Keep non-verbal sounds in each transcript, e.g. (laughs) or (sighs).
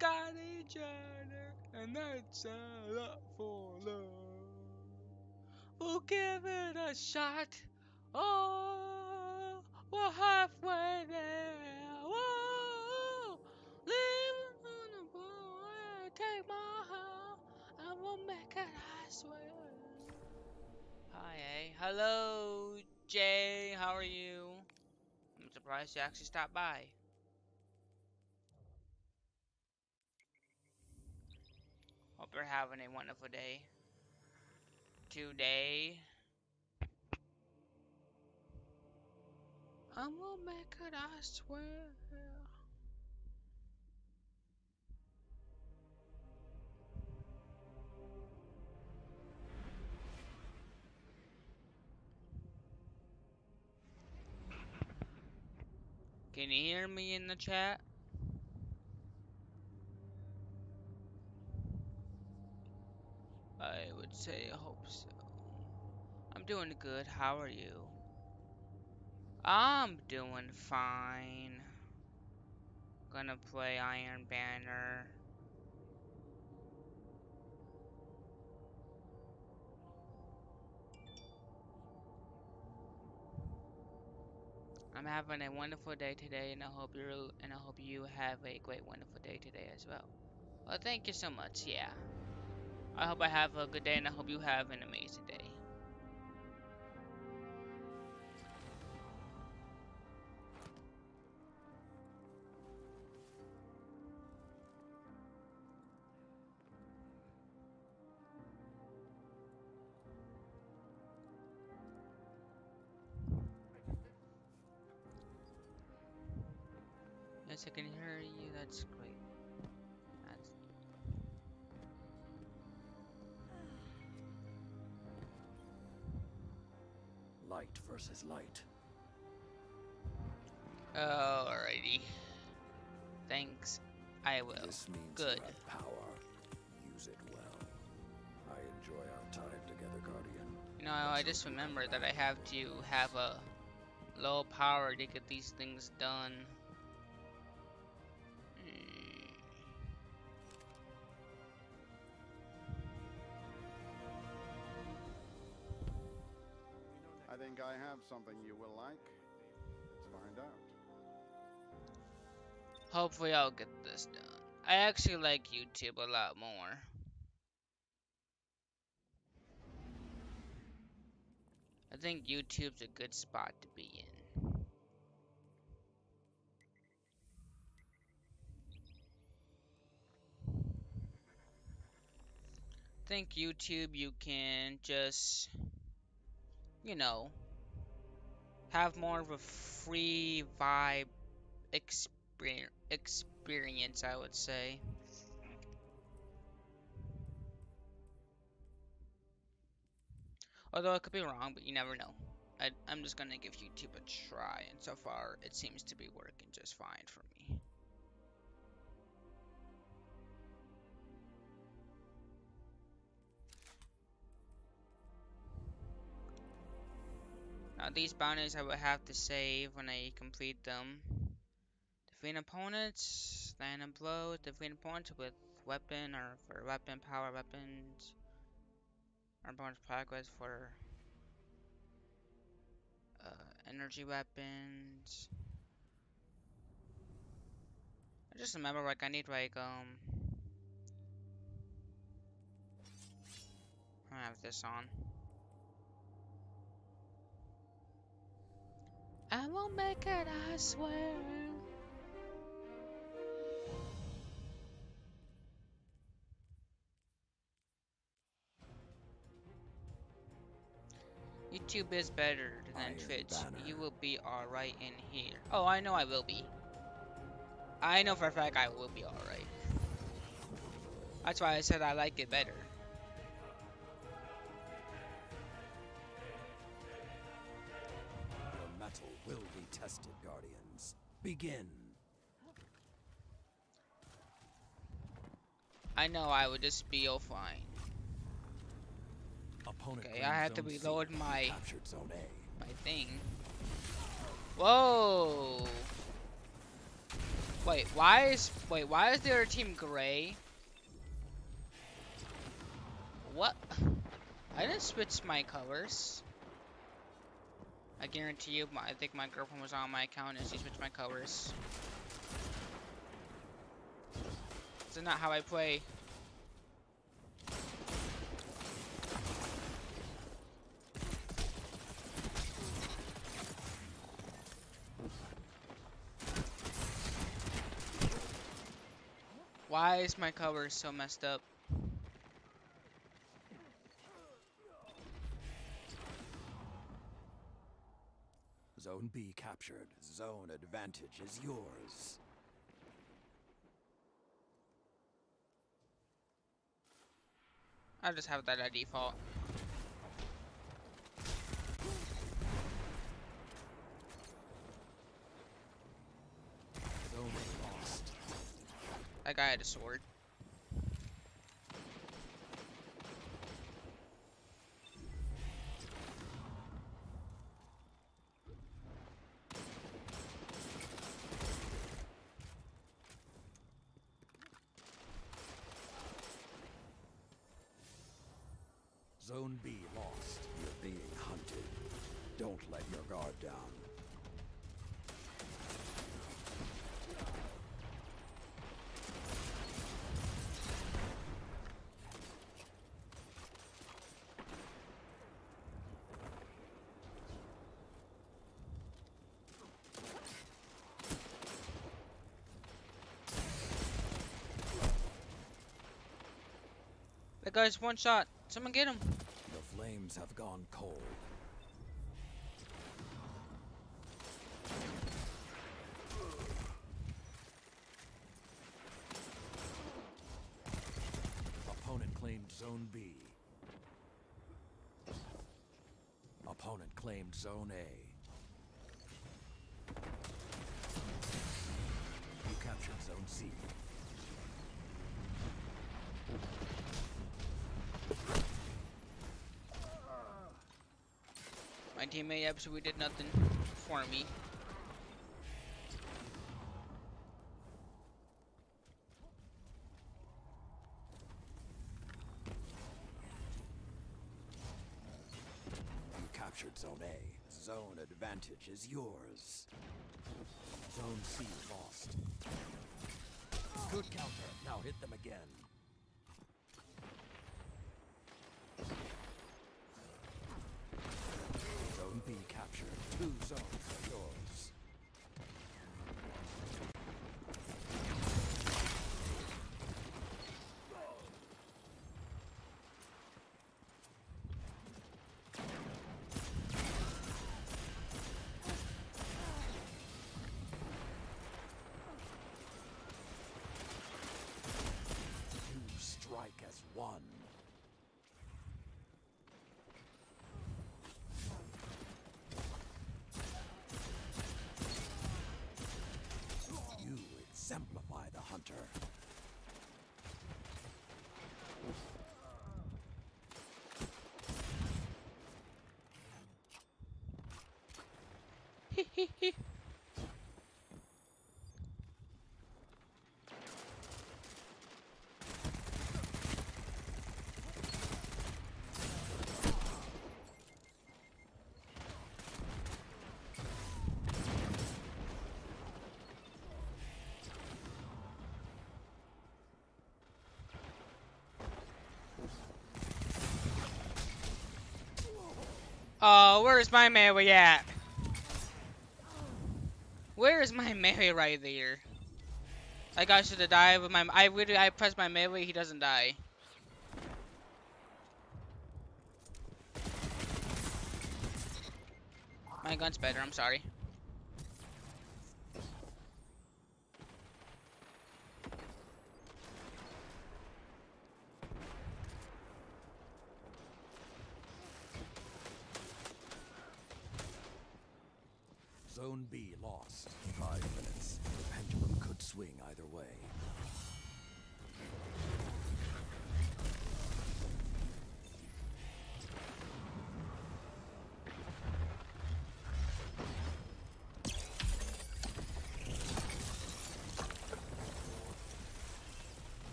got each other, and that's a lot for love. We'll give it a shot. Oh, we're halfway there. On the boy, take my hand, and we'll make it. I swear. Hi, eh? Hello, Jay. How are you? I'm surprised you actually stopped by. You're having a wonderful day. Today. I'm gonna make it, I swear. Can you hear me in the chat? I would say I hope so. I'm doing good. How are you? I'm doing fine. Gonna play Iron Banner. I'm having a wonderful day today, and I hope you and I hope you have a great, wonderful day today as well. Well, thank you so much. Yeah. I hope I have a good day, and I hope you have an amazing day. Yes, I can hear you. That's great. Versus light. Alrighty. Thanks. I will. This means Good. power. Use it well. I enjoy our time together, Guardian. You know, I just remember that I have to have a low power to get these things done. Something you will like. Let's find out. Hopefully I'll get this done. I actually like YouTube a lot more. I think YouTube's a good spot to be in. think YouTube you can just you know have more of a free vibe experience experience I would say. Although I could be wrong, but you never know. I, I'm just gonna give YouTube a try, and so far it seems to be working just fine for me. These bounties I will have to save when I complete them. Defeat opponents, land a blow, defeat opponents with weapon or for weapon power weapons. Our bonus progress for uh, energy weapons. I just remember like I need like um I have this on. I won't make it, I swear. YouTube is better than Iron Twitch. Banner. You will be alright in here. Oh, I know I will be. I know for a fact I will be alright. That's why I said I like it better. Begin. I know I would just be all fine. Opponent Okay, I have to Zone C. reload my- Captured Zone A. My thing. Whoa! Wait, why is wait, why is the other team gray? What? I didn't switch my colors. I guarantee you, my, I think my girlfriend was on my account and she switched my colors. This is not how I play. Why is my cover so messed up? Zone B captured. Zone advantage is yours. I just have that at default. Zone lost. That guy had a sword. That guy's one shot. Someone get him. The flames have gone cold. Opponent claimed Zone B. Opponent claimed Zone A. You captured Zone C. My teammate absolutely did nothing for me. You captured Zone A. Zone advantage is yours. Zone C lost. Good counter. Now hit them again. Zone B captured. Two zones are yours. Exemplify the hunter. Oh, where's my melee at? Where is my melee right there? That guy should have died with my. I literally I press my melee, he doesn't die. My gun's better. I'm sorry.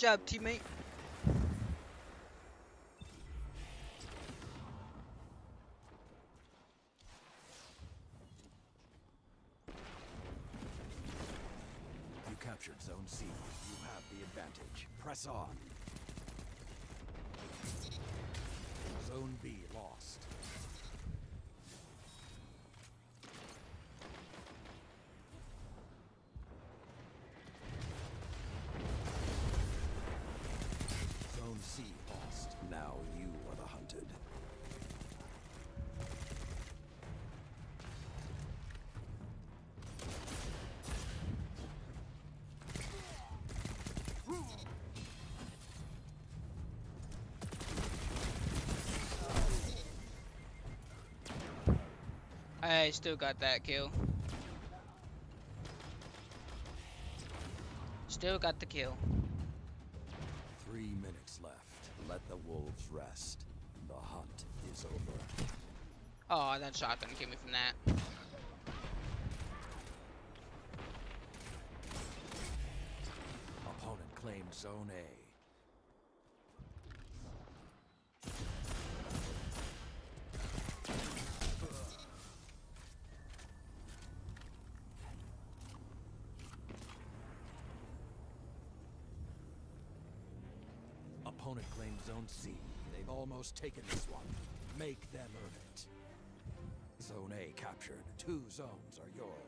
Job, teammate. You captured Zone C. You have the advantage. Press on. Zone B lost. I still got that kill. Still got the kill. Three minutes left. Let the wolves rest. The hunt is over. Oh, that shotgun came me from that. Opponent claimed Zone A. Opponent claimed Zone C. They've almost taken this one. Make them earn it. Zone A captured. Two zones are yours.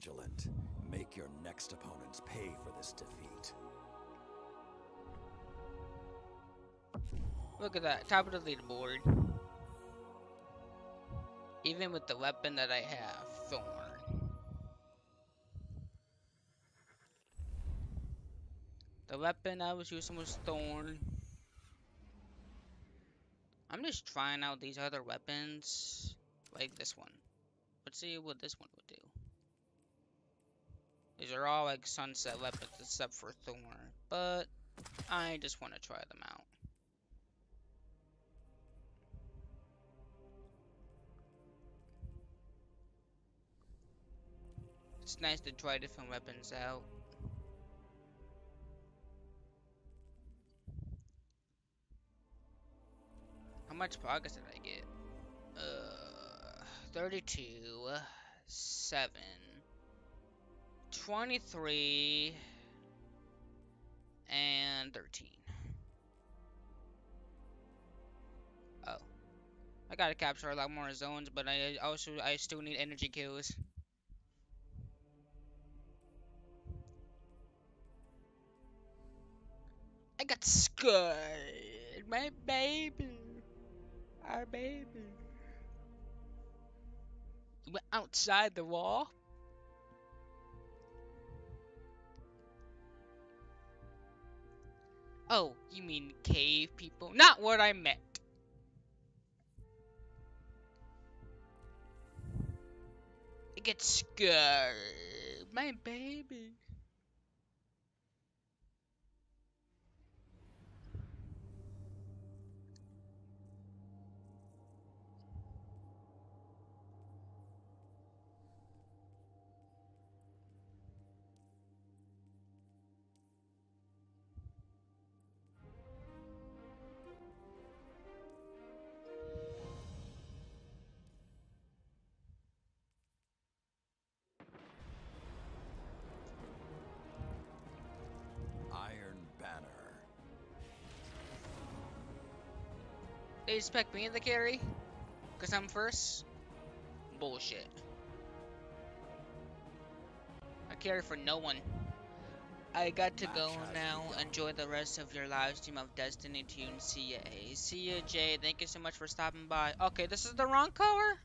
Vigilant. Make your next opponents pay for this defeat. Look at that, top of the leaderboard. Even with the weapon that I have, Thorn. The weapon I was using was Thorn. I'm just trying out these other weapons, like this one. Let's see what this one do. These are all like sunset weapons except for Thorn, but I just want to try them out. It's nice to try different weapons out. How much progress did I get? Uh, 32, 7, 23, and 13. Oh. I gotta capture a lot more zones, but I also, I still need energy kills. I got scared. My baby. Our baby. Went outside the wall? Oh, you mean cave people? Not what I meant. It gets scared. My baby. They expect me to carry? Because I'm first? Bullshit. I carry for no one. I got to go now. Enjoy the rest of your live stream of Destiny 2 and see ya. A. See ya, Jay. Thank you so much for stopping by. Okay, this is the wrong color?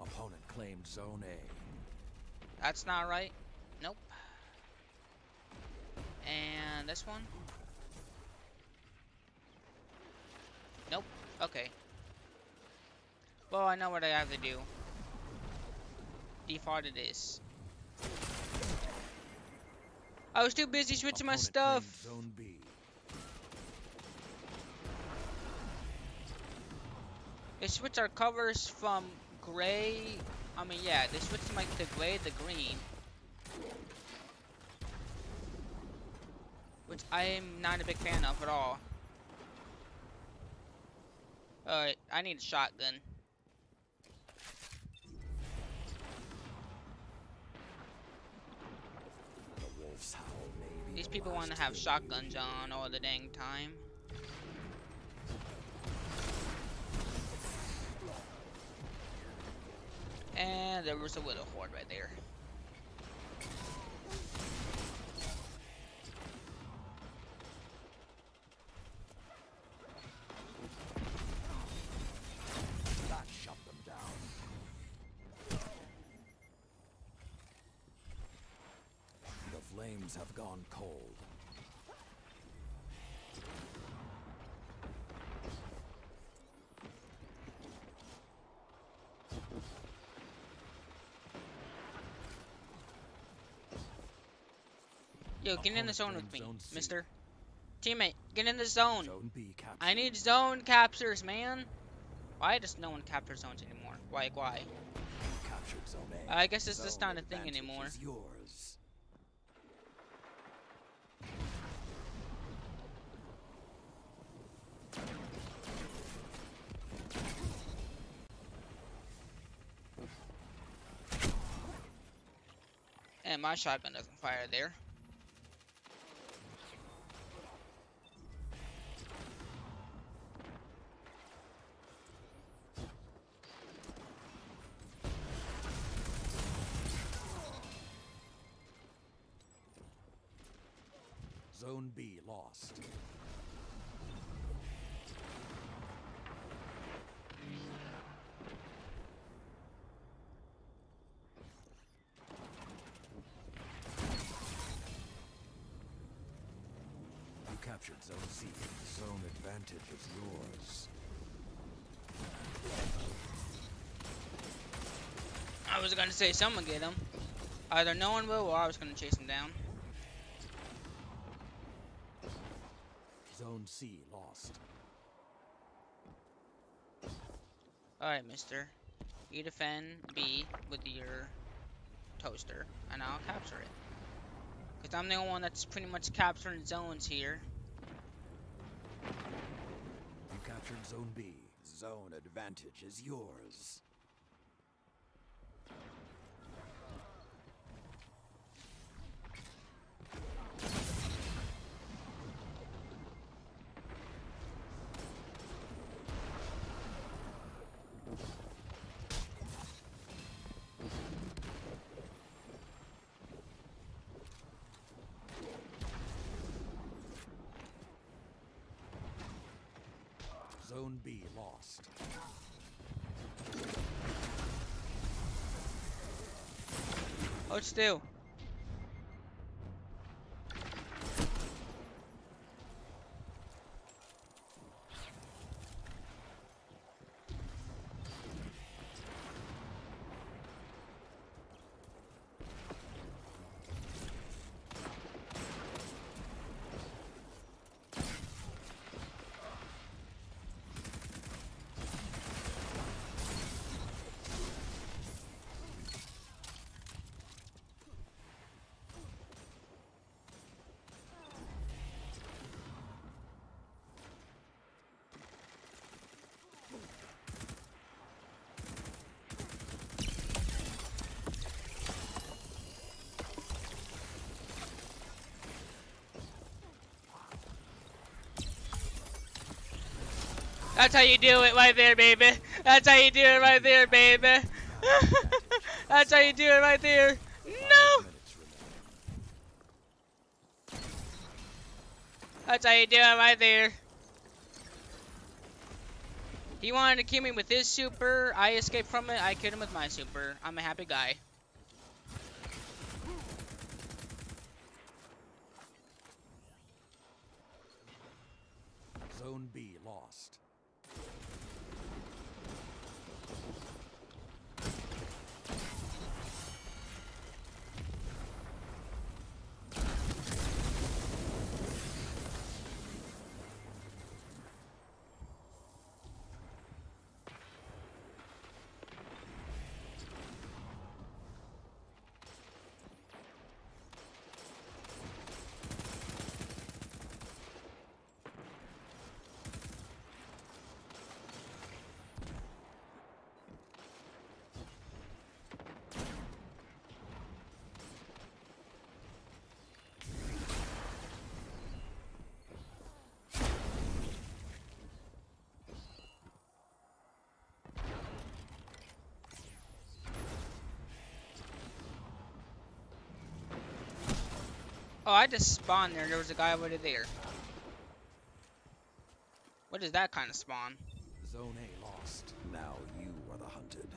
Opponent claimed Zone A. That's not right. Nope. And this one? Nope. Okay. Well, I know what I have to do. Default it is. I was too busy switching my stuff. Zone B. They switched our covers from gray. I mean, yeah, they switched from like the gray to green. Which I am not a big fan of at all. Alright, I need a shotgun. These people want to have shotguns on all the dang time. And there was a widow horde right there. Have gone cold. Yo, get in the zone with me, mister. Teammate, get in the zone. Zone. I need zone captures, man. Why does no one capture zones anymore? Like, why? A. I guess it's just not a thing anymore. yours. And my shotgun doesn't fire there. Say someone get him. Either no one will or I was gonna chase him down. Zone C lost. Alright, mister. You defend B with your toaster, and I'll capture it. Because I'm the only one that's pretty much capturing zones here. You captured Zone B. Zone advantage is yours. Zone B lost. Hold still. That's how you do it right there, baby. That's how you do it right there, baby. (laughs) That's how you do it right there. No! That's how you do it right there. He wanted to kill me with his super. I escaped from it. I killed him with my super. I'm a happy guy. Zone B lost. Oh, I just spawned there. There was a guy over there. What is that kind of spawn? Zone A lost. Now you are the hunted.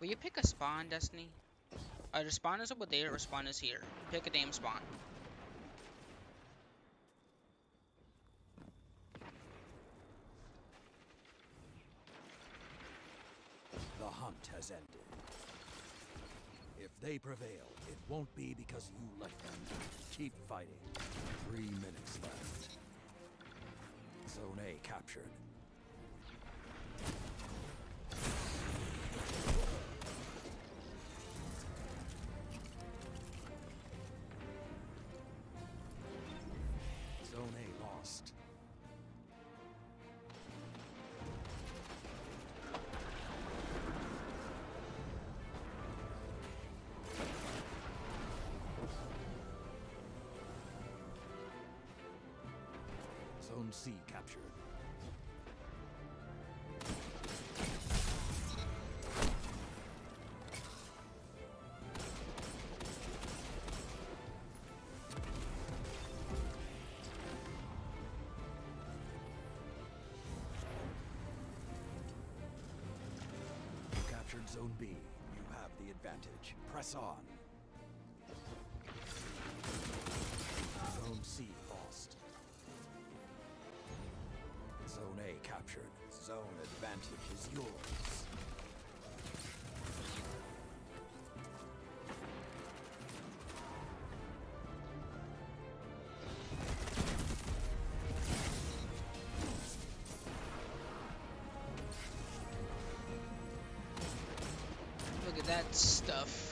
Will you pick a spawn, Destiny? Uh, the spawn is over there, or spawn is here. Pick a damn spawn. The hunt has ended. If they prevail, it won't be because you let them. Keep fighting. Three minutes left. Zone A captured. Zone C captured. You captured Zone B. You have the advantage. Press on. Zone A captured. Zone advantage is yours. Look at that stuff.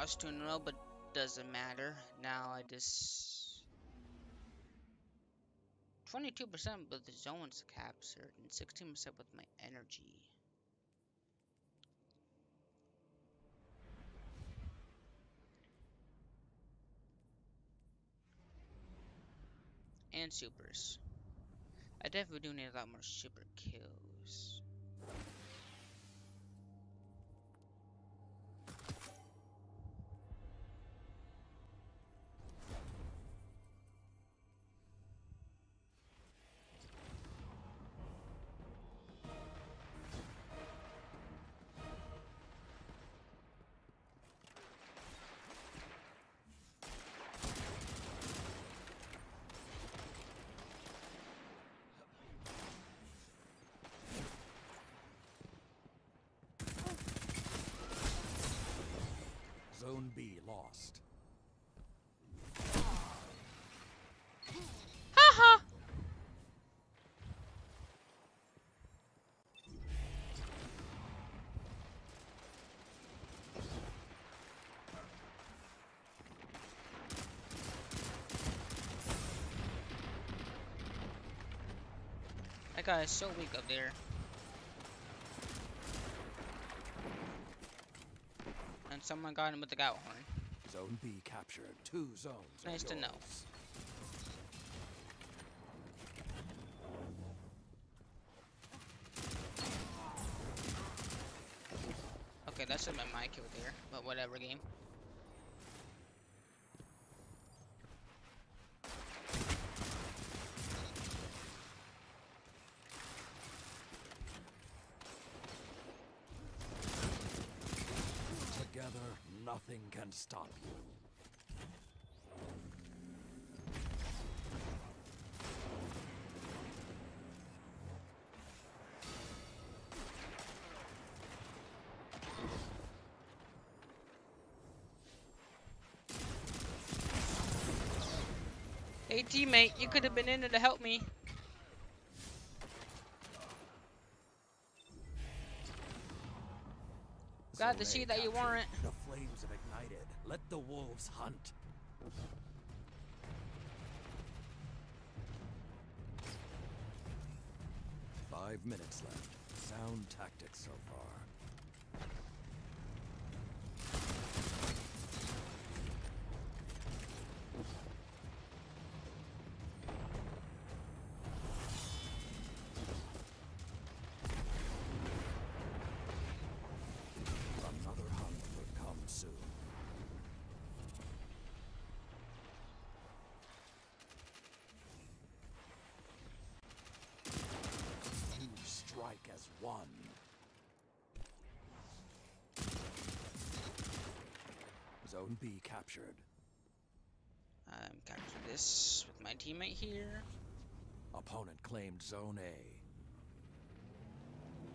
Lost 2 0, but doesn't matter. Now I just. 22% with the zones captured and 16% with my energy. And supers. I definitely do need a lot more super guy is so weak up there. And someone got him with the gout horn. Zone B captured. Two zones. Nice to know. Okay, that should have been my kill there, but whatever game. Together, nothing can stop you. Hey teammate, you could have been in there to help me. Glad to Zone see that you weren't. The flames have ignited. Let the wolves hunt. Five minutes left. Sound tactics so far. Another hunt will come soon. You strike as one. Zone B captured. Um, I'm capturing this with my teammate here. Opponent claimed Zone A.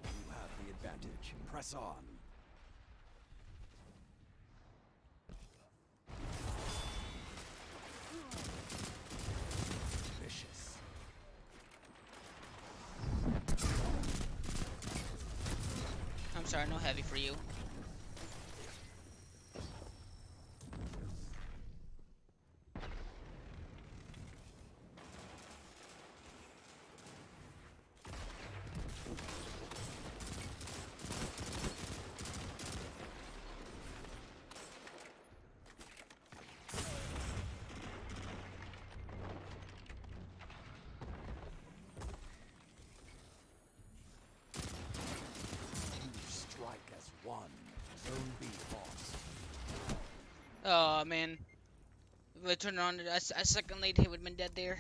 You have the advantage. Press on. Vicious. I'm sorry, no heavy for. You strike as one. Zone B lost. Man. If I turned on a, a second late, he would have been dead there.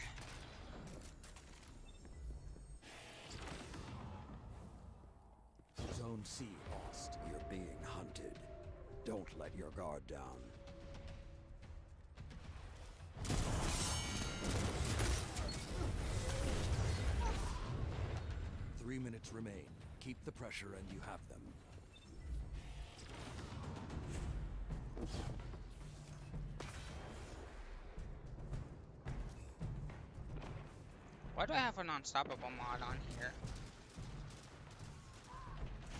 Have an unstoppable mod on here?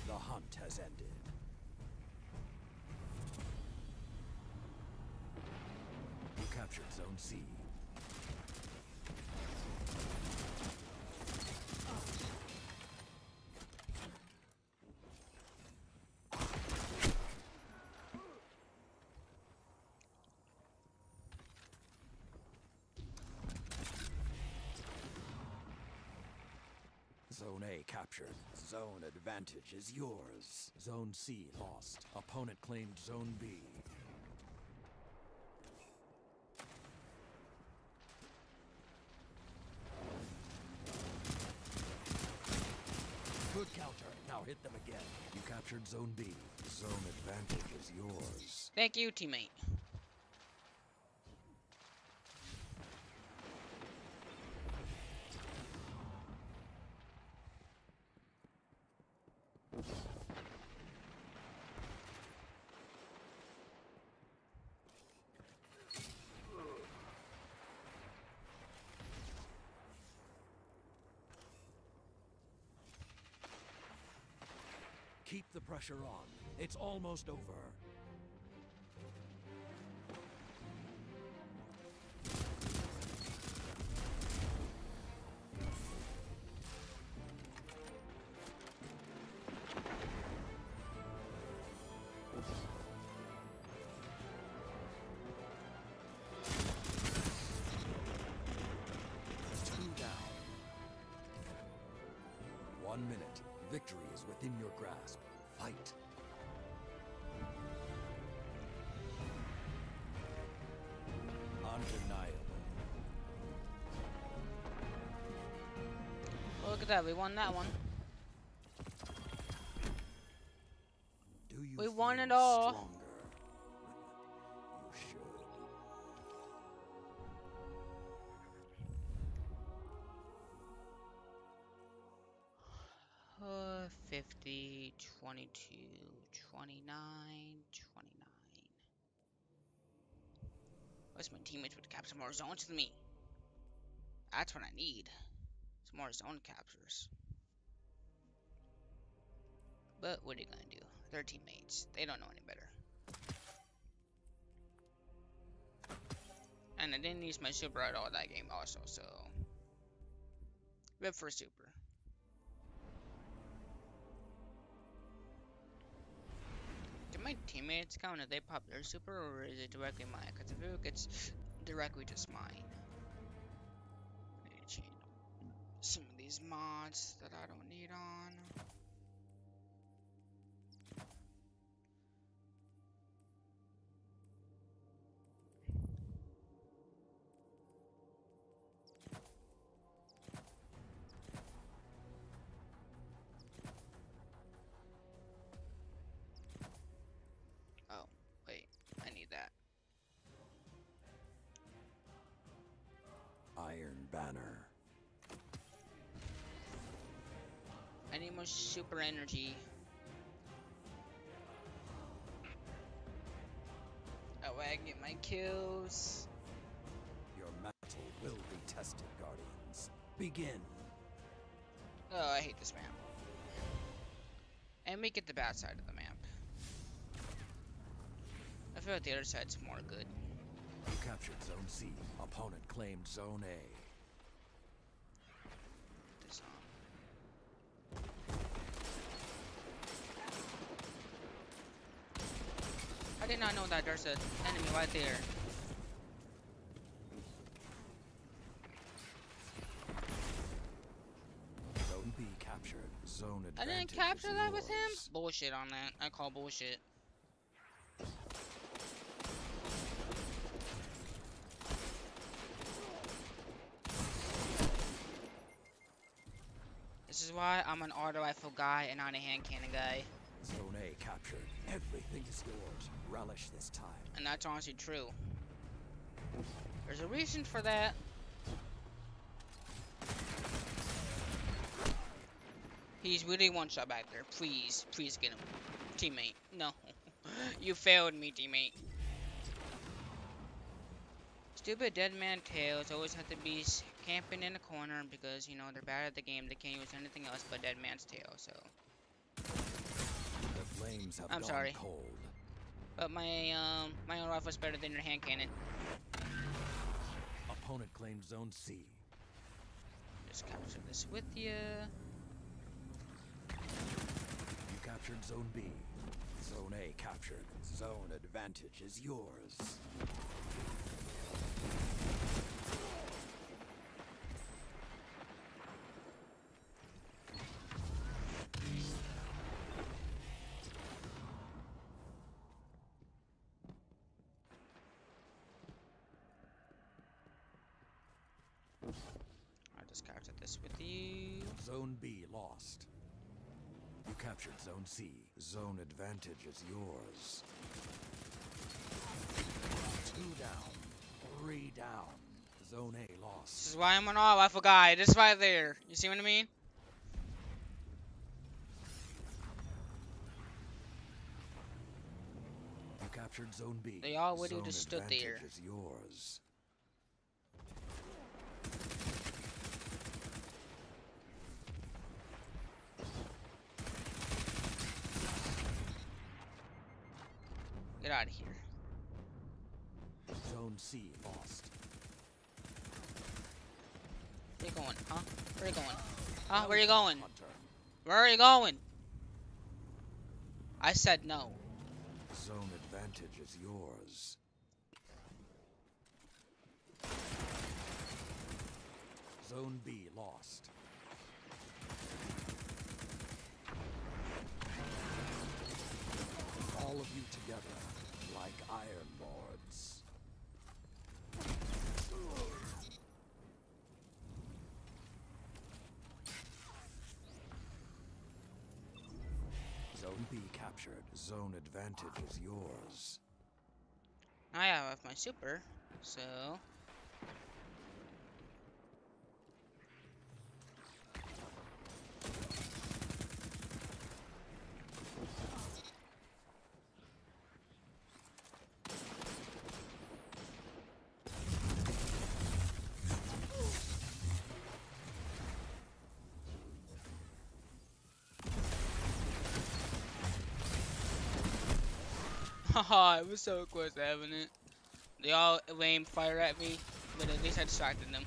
The hunt has ended. You captured Zone C. Zone A captured. Zone advantage is yours. Zone C lost. Opponent claimed Zone B. Good counter. Now hit them again. You captured Zone B. Zone advantage is yours. Thank you, teammate. Keep the pressure on. It's almost over. One minute. Victory is within your grasp. Fight. Undeniable. Look at that, we won that one. Do you We won it all. Stronger? 22, 29, 29. Wish my teammates would capture more zones than me. That's what I need. Some more zone captures. But what are you gonna do? They're teammates. They don't know any better. And I didn't use my super at all that game also, so... Rip for super. Do my teammates count if they pop their super, or is it directly mine? Because if it gets directly just mine, some of these mods that I don't need on. Need more super energy. That way I can get my kills. Your mettle will be tested, Guardians. Begin. Oh, I hate this map. And we get the bad side of the map. I feel like the other side's more good. You captured Zone C. Opponent claimed Zone A. This on. I did not know that there's an enemy right there. Zone B captured. Zone I didn't capture is that with him? Bullshit on that. I call bullshit. This is why I'm an auto rifle guy and not a hand cannon guy. Captured. Everything is yours. Relish this time. And that's honestly true. There's a reason for that. He's really one shot back there. Please, please get him. Teammate. No. (laughs) you failed me, teammate. Stupid dead man tails always have to be camping in a corner because, you know, they're bad at the game. They can't use anything else but Dead Man's Tale, so. Flames have I'm sorry. cold. But my, um, my auto rifle's better than your hand cannon. Opponent claimed Zone C. Just capture this with you. You captured Zone B. Zone A captured. Zone advantage is yours. I this with you. Zone B lost. You captured Zone C. Zone advantage is yours. Two down. Three down. Zone A lost. This is why I'm an auto rifle guy. This right there. You see what I mean? You captured Zone B. They all would've just stood there. advantage yours. Get out of here. Zone C lost. Where you going, huh? Where you going? Huh? Where are you going? Where are you going? I said no. Zone advantage is yours. Zone B lost. All of you together, like Iron Lords. Zone B captured. Zone advantage is yours. I have my super, so Haha, (laughs) it was so close to having it. They all aimed fire at me, but at least I distracted them.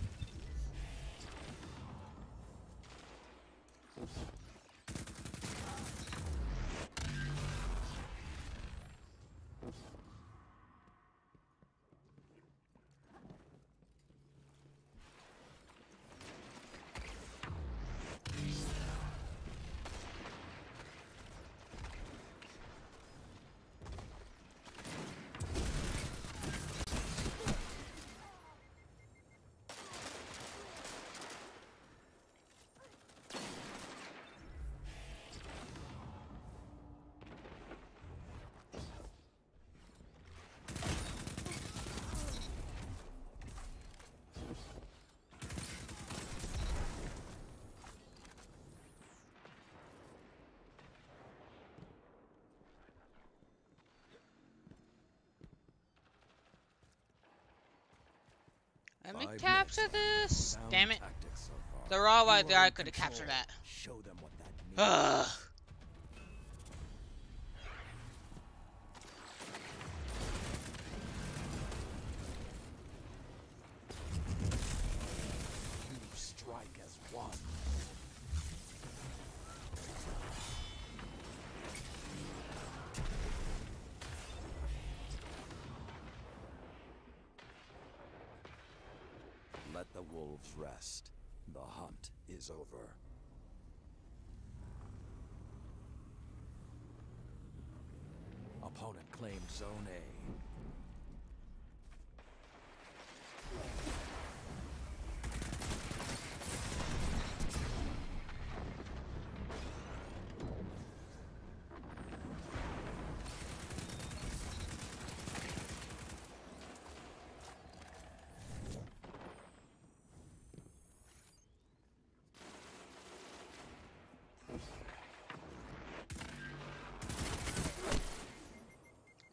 Let me Five capture this. Damn it. tactics so far. They're all You right are there. I could have captured that. Show them what that means. Ugh. Is over. Opponent claimed Zone A.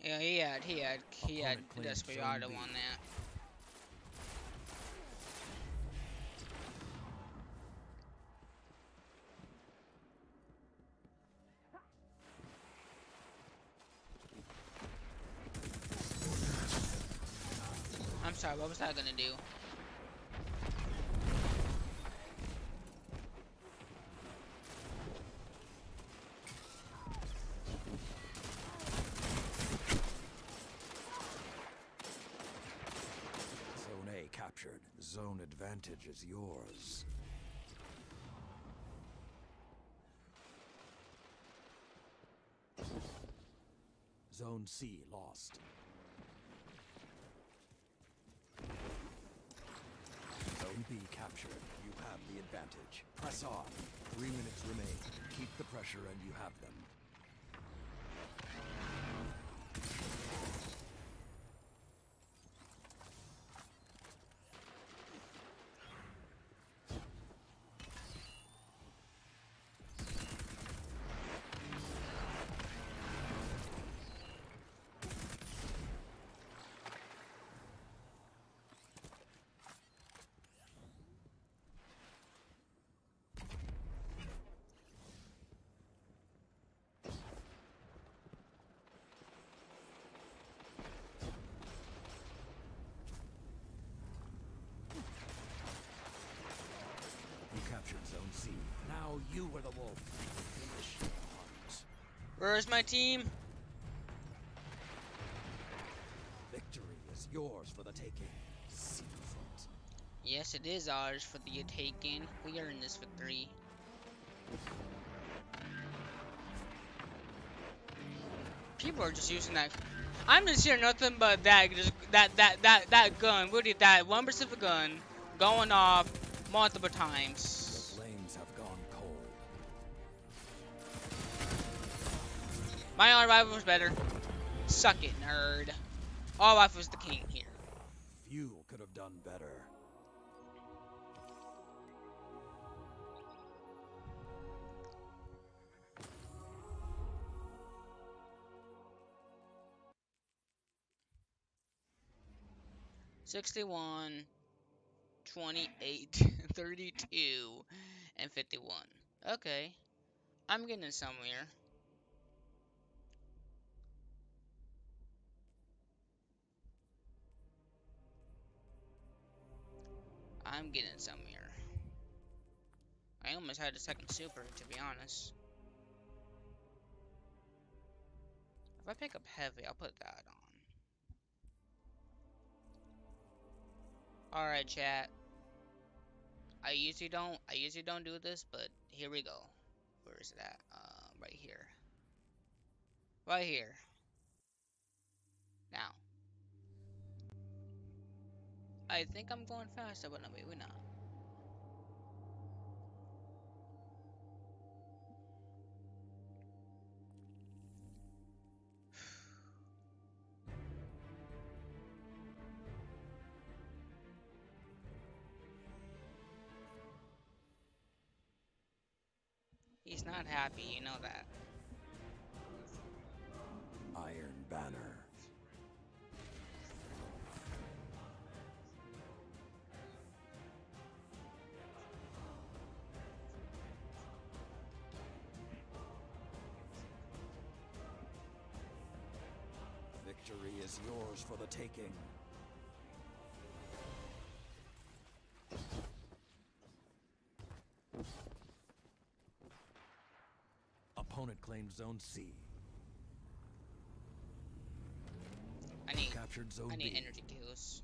Yeah, he had, he had, he had Desperado on that. I'm sorry, what was that gonna do? Zone A captured. Zone advantage is yours. Zone C lost. Zone B captured. You have the advantage. Press on. Three minutes remain. Keep the pressure and you have them. Zone C. Now you were the wolf. Finish hunt. Where's my team? Victory is yours for the taking. Seize it. Yes, it is ours for the taking. We earned this victory. People are just using that. I'm just hearing nothing but that, just that, that, that, that gun. What is that? One specific gun going off multiple times. My auto rifle was better. Suck it, nerd. Auto rifle was the king here. Few could have done better. Sixty-one, twenty-eight, (laughs) thirty-two, and 51. Okay. I'm getting somewhere. I'm getting some here. I almost had a second super, to be honest. If I pick up heavy, I'll put that on. Alright, chat. I usually don't I usually don't do this, but here we go. Where is that? at? Uh, right here. Right here. Now. I think I'm going faster, but no, wait, we're not. (sighs) He's not happy, you know that. Iron Banner. Yours for the taking. Opponent claims Zone C. I need Captured Zone I need B. energy kills.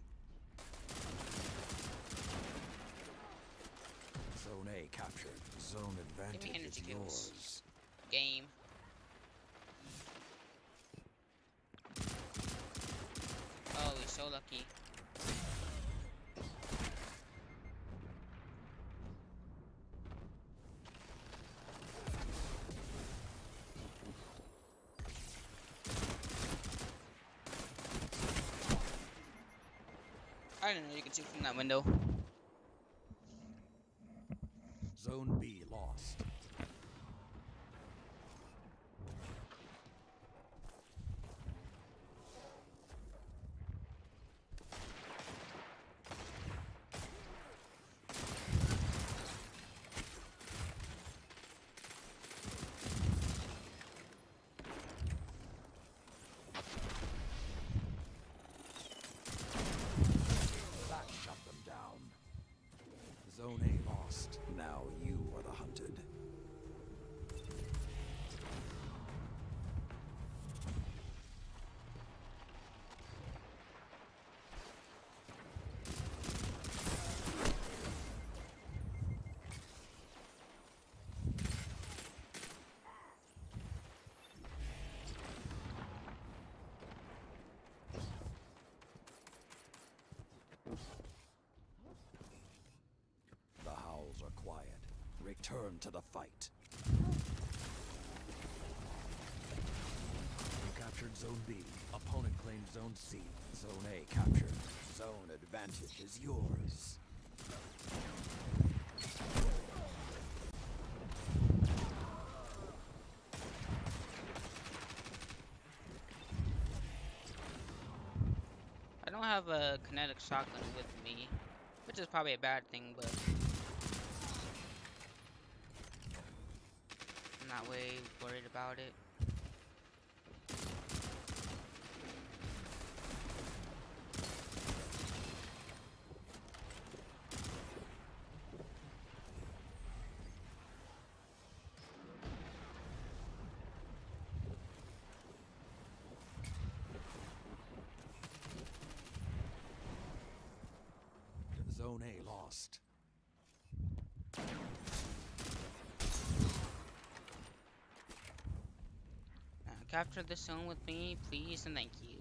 Zone A captured. Zone advantage energy is kills. yours. Game. Oh, he's lucky. I don't know you can see from that window. Zone B Return to the fight. You captured Zone B. Opponent claims Zone C. Zone A captured. Zone advantage is yours. I don't have a kinetic shotgun with me, which is probably a bad thing, but I'm not way worried about it. Zone A lost. Uh, capture the zone with me, please, and thank you.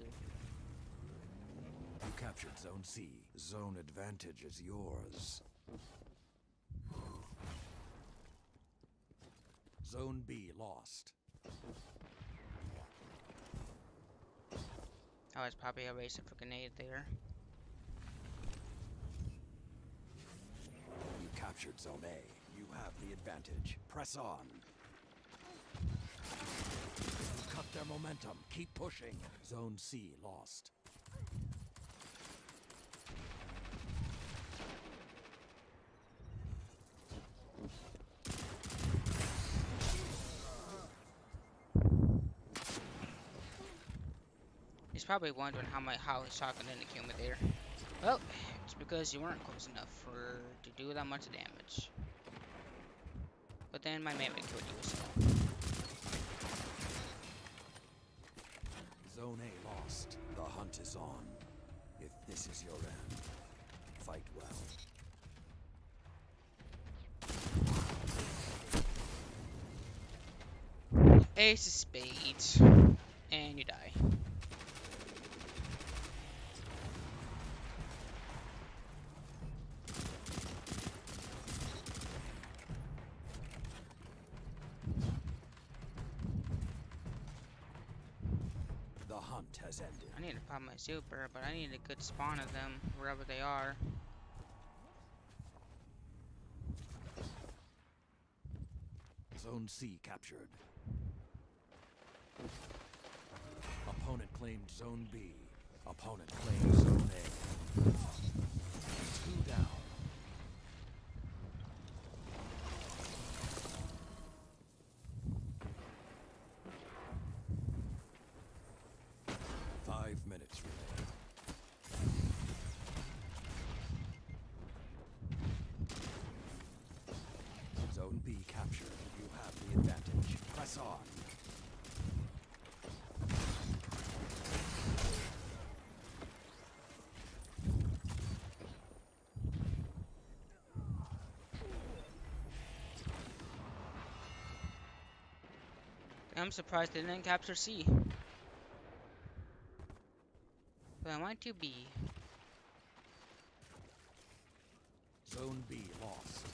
You captured Zone C. Zone advantage is yours. Zone B lost. Oh, I was probably a racer for grenade there. You captured Zone A. You have the advantage. Press on. You cut their momentum. Keep pushing. Zone C lost. He's probably wondering how my how his shotgun didn't kill me there. Well, it's because you weren't close enough for to do that much damage. But then my melee killed you, so. Zone A lost. The hunt is on. If this is your end, fight well. Ace of spades. And you die. The hunt has pop my super, but I need a good spawn of them, wherever they are. Zone C captured. Opponent claimed Zone B. Opponent claimed Zone A. Two down. Five minutes remain. Zone B captured. You have the advantage. Press on. I'm surprised they didn't capture C. But I want to B. Zone B lost.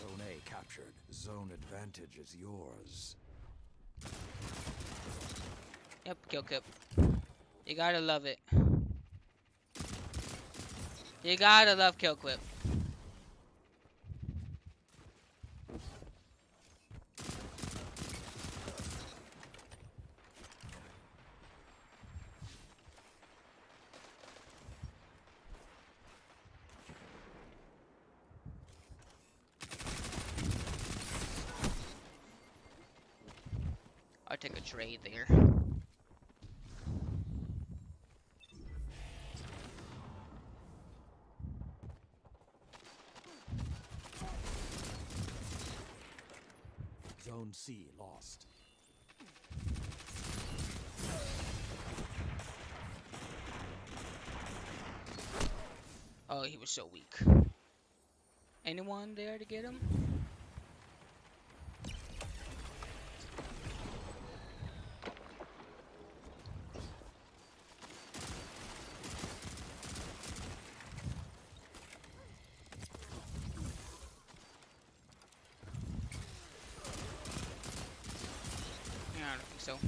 Zone A captured. Zone advantage is yours. Yep, kill clip. You gotta love it. You gotta love kill clip. I'll take a there. Zone C lost. Oh, he was so weak. Anyone there to get him? Yeah, I don't think so.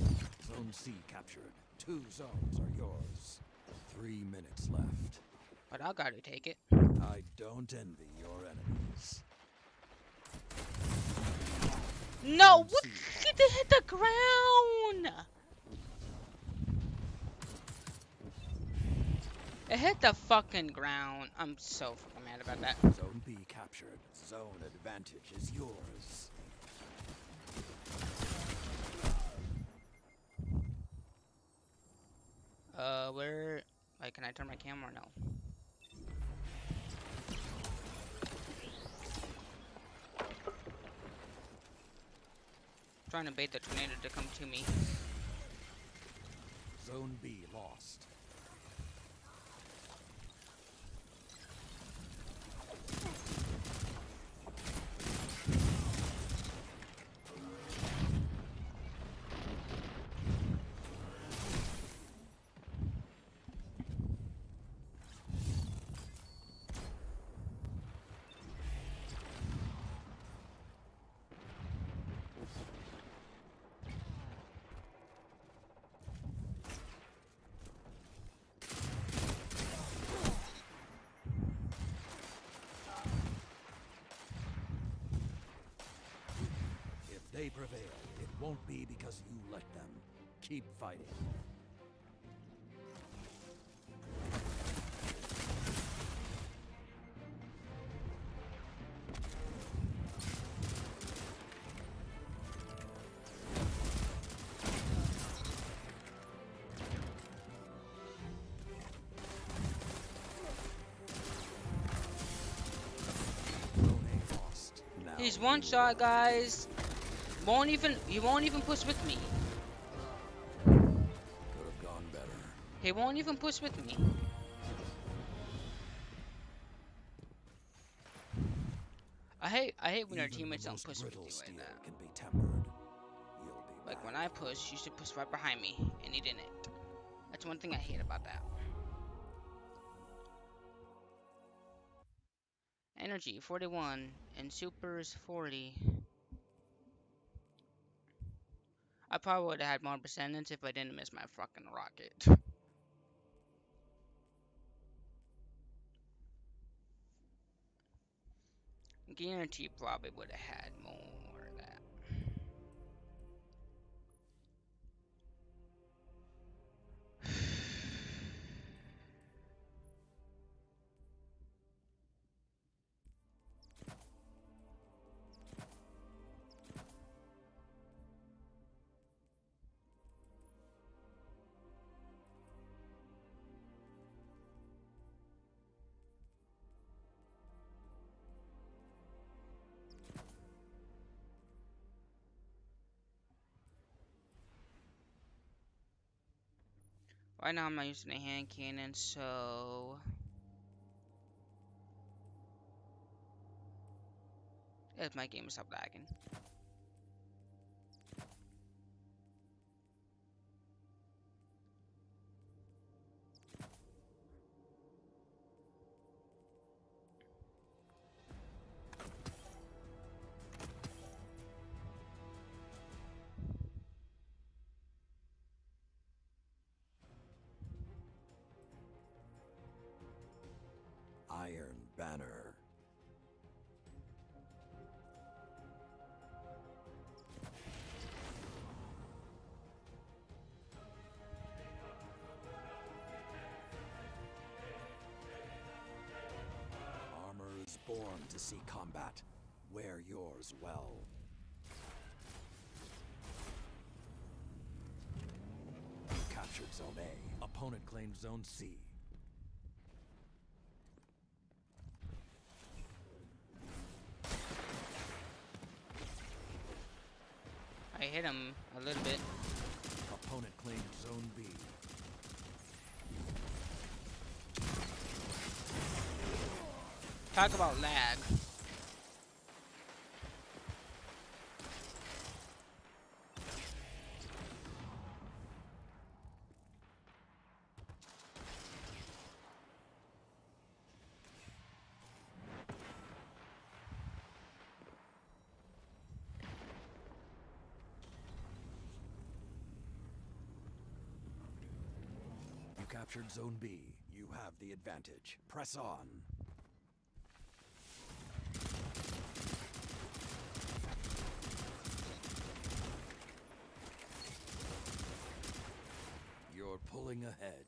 Zone C captured. Two zones are yours. Three minutes left. But I gotta take it. I don't envy your enemies. No! What? He did hit the ground! It hit the fucking ground. I'm so fucking mad about that. Zone B captured. Zone advantage is yours. Uh, where? Like, can I turn my camera? or No. Trying to bait the tornado to come to me. Zone B lost. They prevail, it won't be because you let them. Keep fighting. He's one shot, guys. Won't even he won't even push with me. Could have gone better. He won't even push with me. I hate I hate when our Even the teammates don't push with you steel like that. can be tempered. You'll be Like when. I push, you should push right behind me, and he didn't. That's one thing I hate about that. Energy 41 and supers 40. I probably would have had more percentage if I didn't miss my fucking rocket. Guarantee probably would have had more Right now I'm not using a hand cannon, so if my game is stop lagging. Born to see combat. Wear yours well. You captured Zone A. Opponent claimed Zone C. I hit him a little bit. Opponent claimed Zone B. Talk about lag. You captured Zone B. You have the advantage. Press on. Ahead.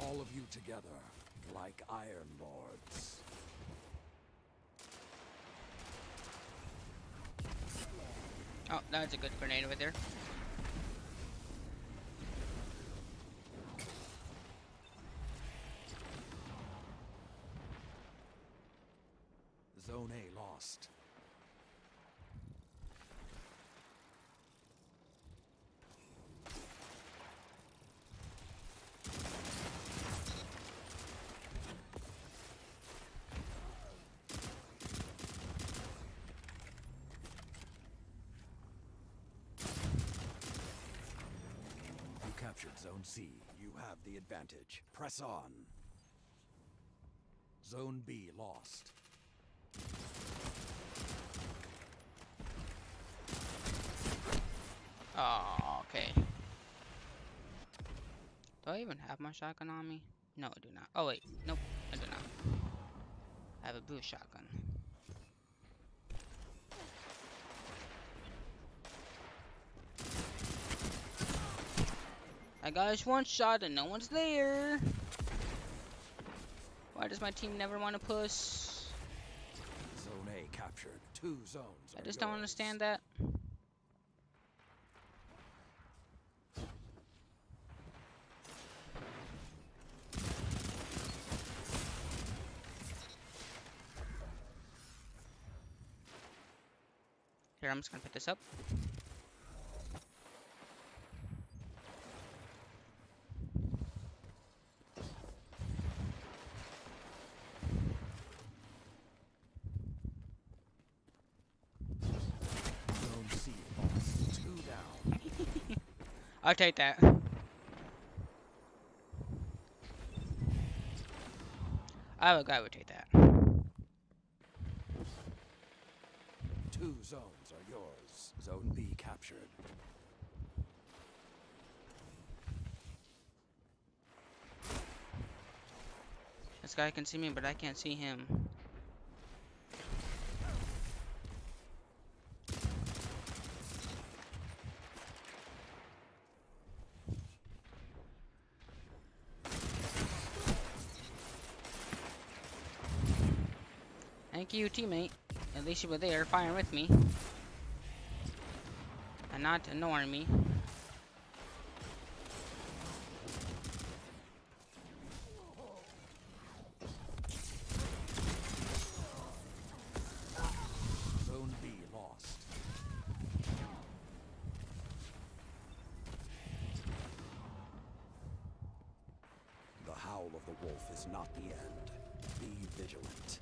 All of you together, like Iron Lords. Oh, that's a good grenade over there. Zone A lost. captured Zone C. You have the advantage. Press on. Zone B lost. Oh, okay. Do I even have my shotgun on me? No, I do not. Oh, wait. Nope, I do not. I have a blue shotgun. This one shot and no one's there. Why does my team never want to push? Zone A captured. Two zones. I just don't yours. understand that. Here, I'm just gonna pick this up. Zone C lost. Two down. I'll take that. I a guy would take that. Two zones are yours. Zone B captured. This guy can see me, but I can't see him. Thank you, teammate. Least you were there, firing with me. And not ignoring me. The howl of the wolf is not the end. Be vigilant.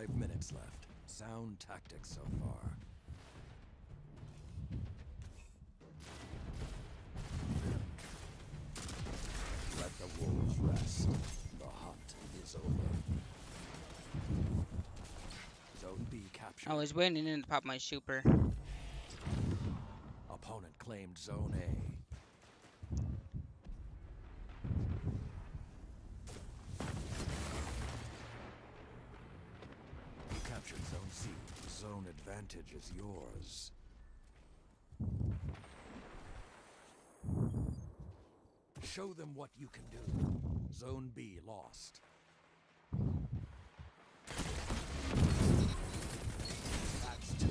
Five minutes left. Sound tactics so far. Let the wolves rest. The hunt is over. Zone B captured. I was waiting in to pop my super. Opponent claimed Zone A. You captured Zone C. Zone advantage is yours. Show them what you can do. Zone B lost. That's two.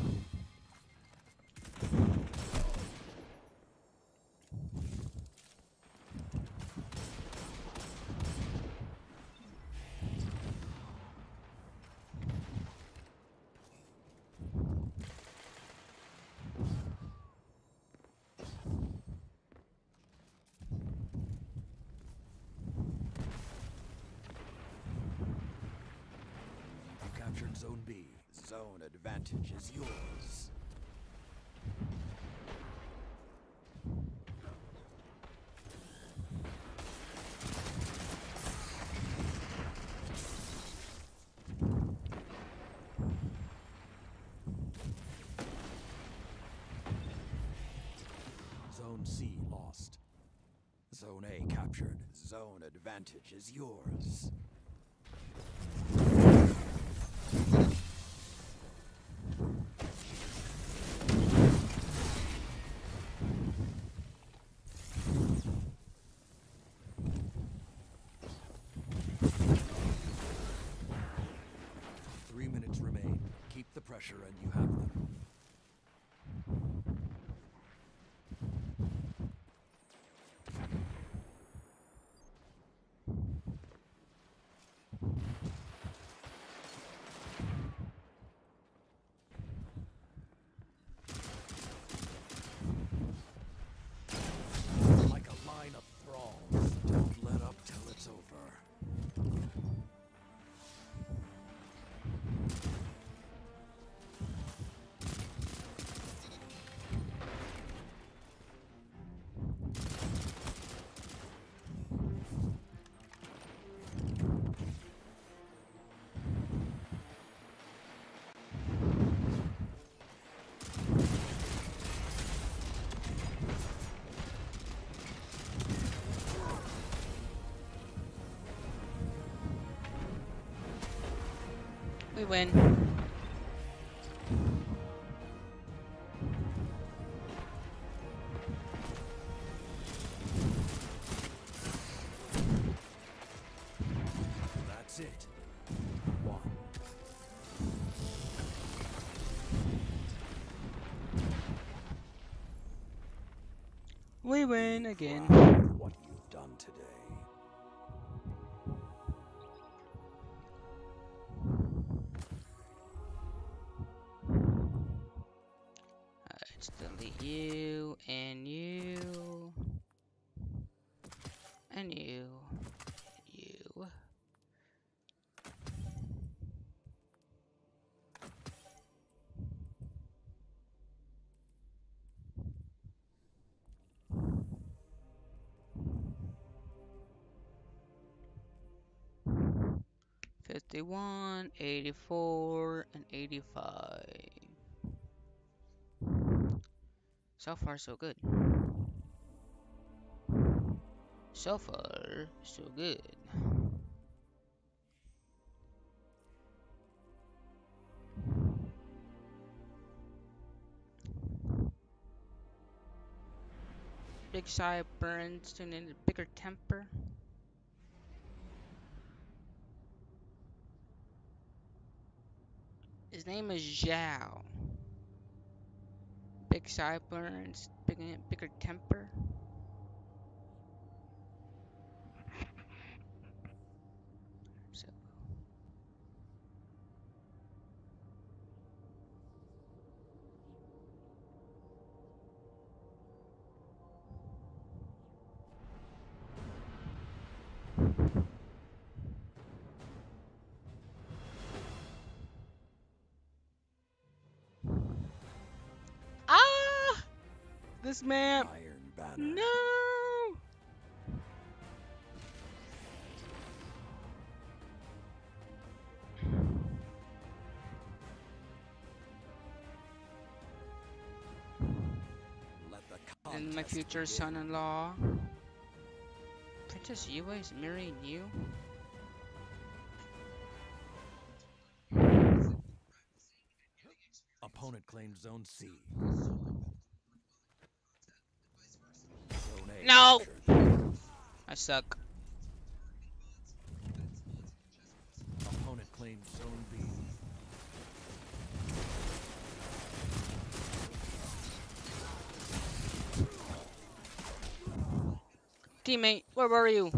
You captured Zone B. Zone advantage is yours. Zone C lost. Zone A captured. Zone advantage is yours. We win. That's it. One. We win again. And you you. Fifty-one, eighty-four, and eighty-five. So far, so good. So far, so good. Big side burns turn a bigger temper. His name is Zhao. Big sideburns, big, bigger temper. This man. Iron Banner. No! Let the And my future son-in-law. Princess Yue is marrying you? Opponent claims Zone C. Zone A No! I suck. Opponent claims Zone B. Teammate, where were you?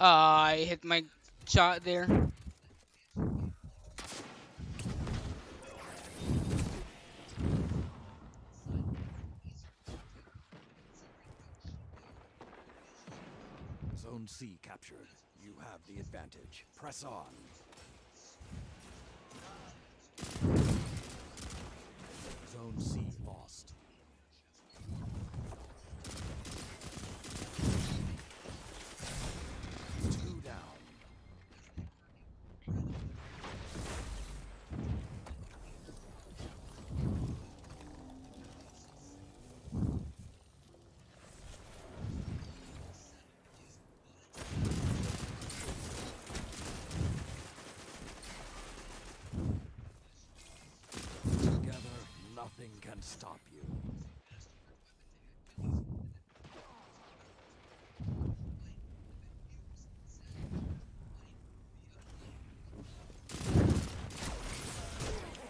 Ah, I hit my shot there. Zone C captured. You have the advantage. Press on. Zone C lost. Two down. Together, nothing can stop you.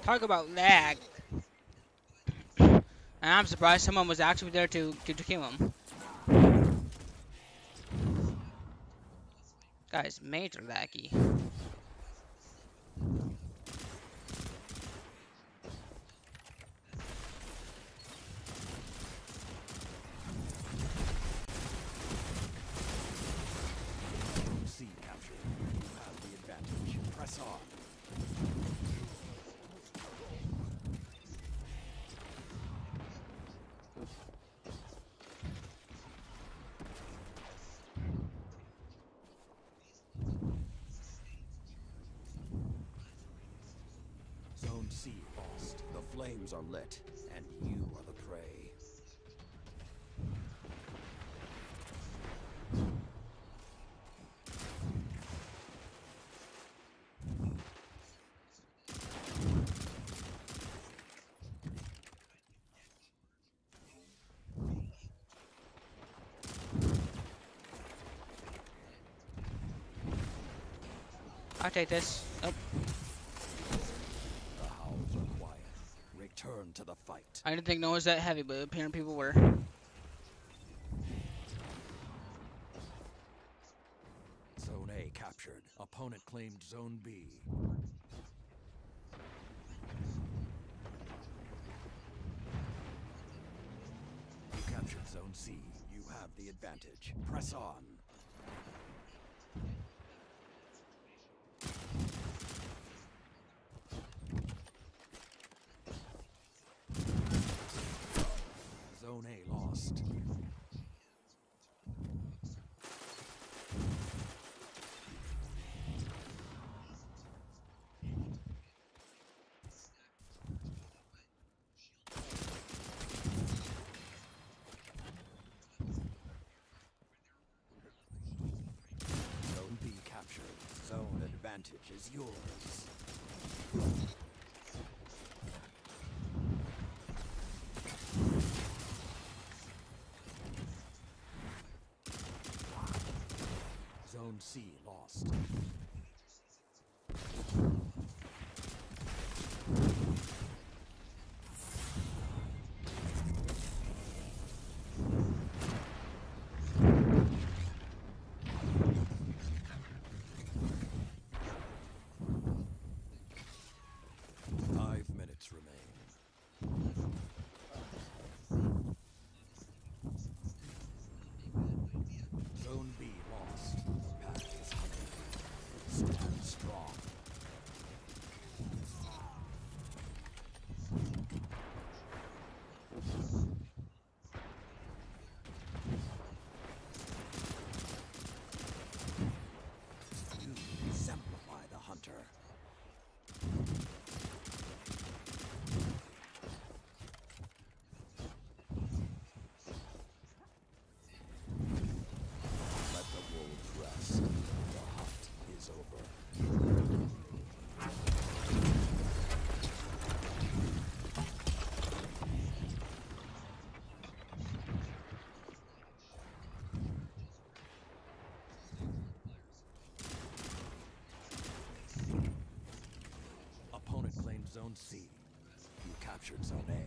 Talk about lag. And I'm surprised someone was actually there to, to, to kill him. Guys, major laggy. flames are lit, and you are the prey. I'll take this. Nope. The howls are quiet. Return to the fight. I didn't think no one was that heavy, but apparently people were. Zone A captured. Opponent claimed Zone B. You captured Zone C. You have the advantage. Press on. Zone A lost. Zone B captured. Zone advantage is yours. Zone C lost. Five minutes remain. Zone B lost. Path is hunted. Stand strong. You exemplify the hunter. Let the wolves rest. The hunt is over. Opponent claimed Zone C. You captured Zone A.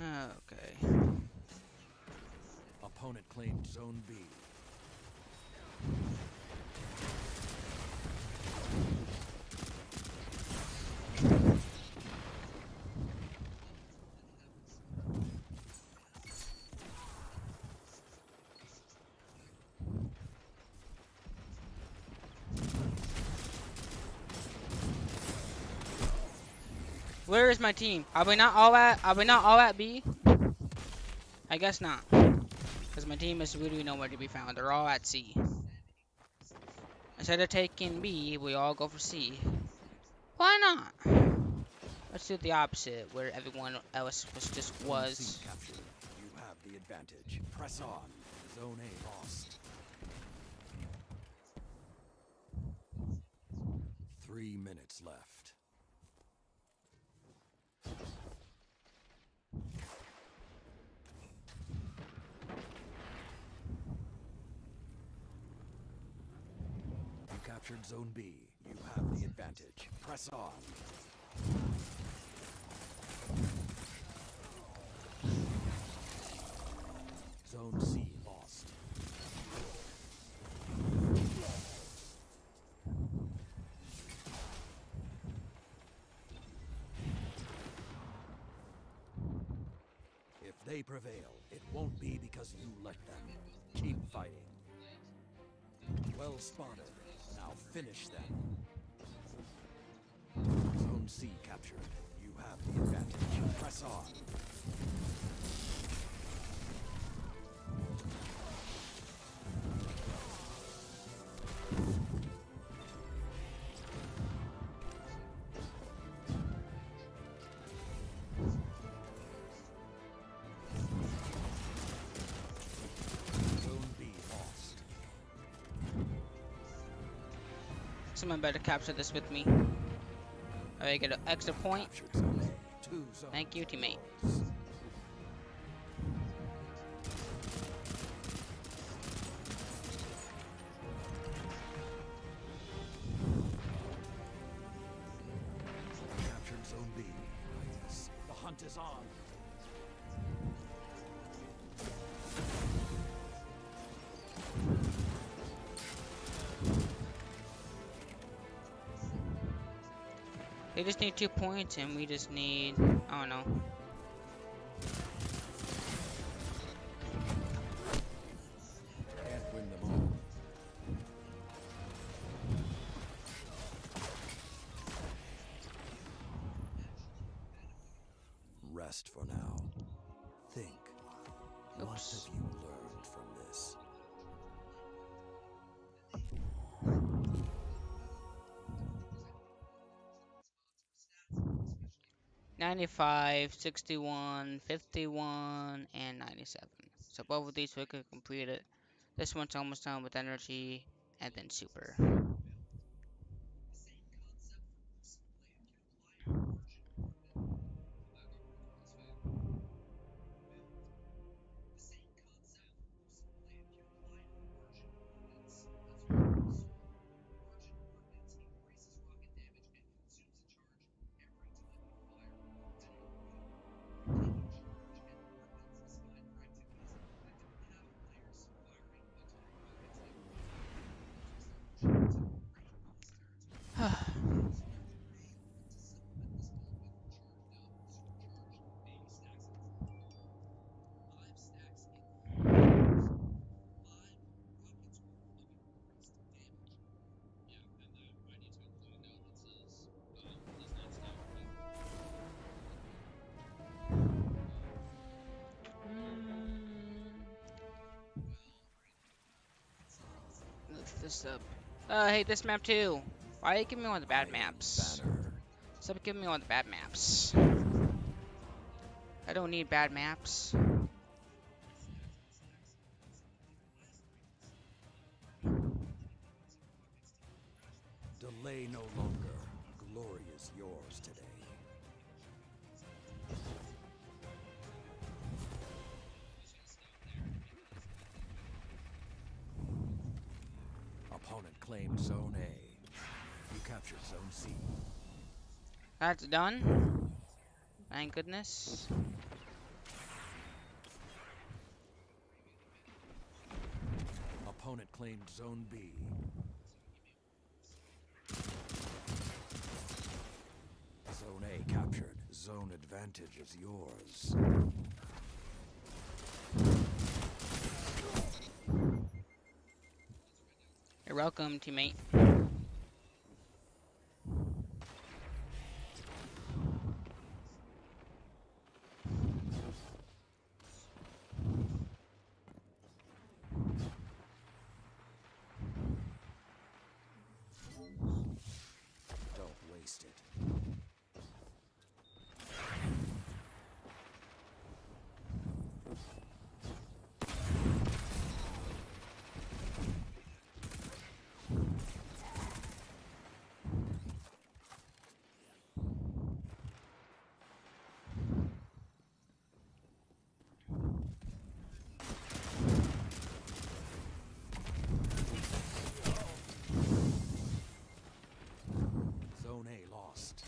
Ah, okay. Opponent claimed Zone B. Where is my team? Are we not all at? Are we not all at B? I guess not. Because my team is really nowhere to be found. They're all at C. Instead of taking B, we all go for C. Why not? Let's do the opposite, where everyone else was just was. You have the advantage. Press on. Zone A lost. Three minutes left. You captured Zone B. You have the advantage. Press on. Zone C lost. If they prevail, it won't be because you let them. Keep fighting. Well spotted. Finish them. Zone C captured. You have the advantage. Press on. Someone better capture this with me. I get an extra point. Captured Zone A. Two zones Thank you, teammate. They just need two points, and we just need. I don't know. 95, 61, 51, and 97. So both of these we could complete it. This one's almost done with energy, and then super. Up. Uh, I hate this map too. Why are you giving me one of the bad maps? Stop giving me one of the bad maps. I don't need bad maps. That's done. Thank goodness. Opponent claimed Zone B. Zone A captured. Zone advantage is yours. You're welcome, teammate. Don't waste it. Zone A lost.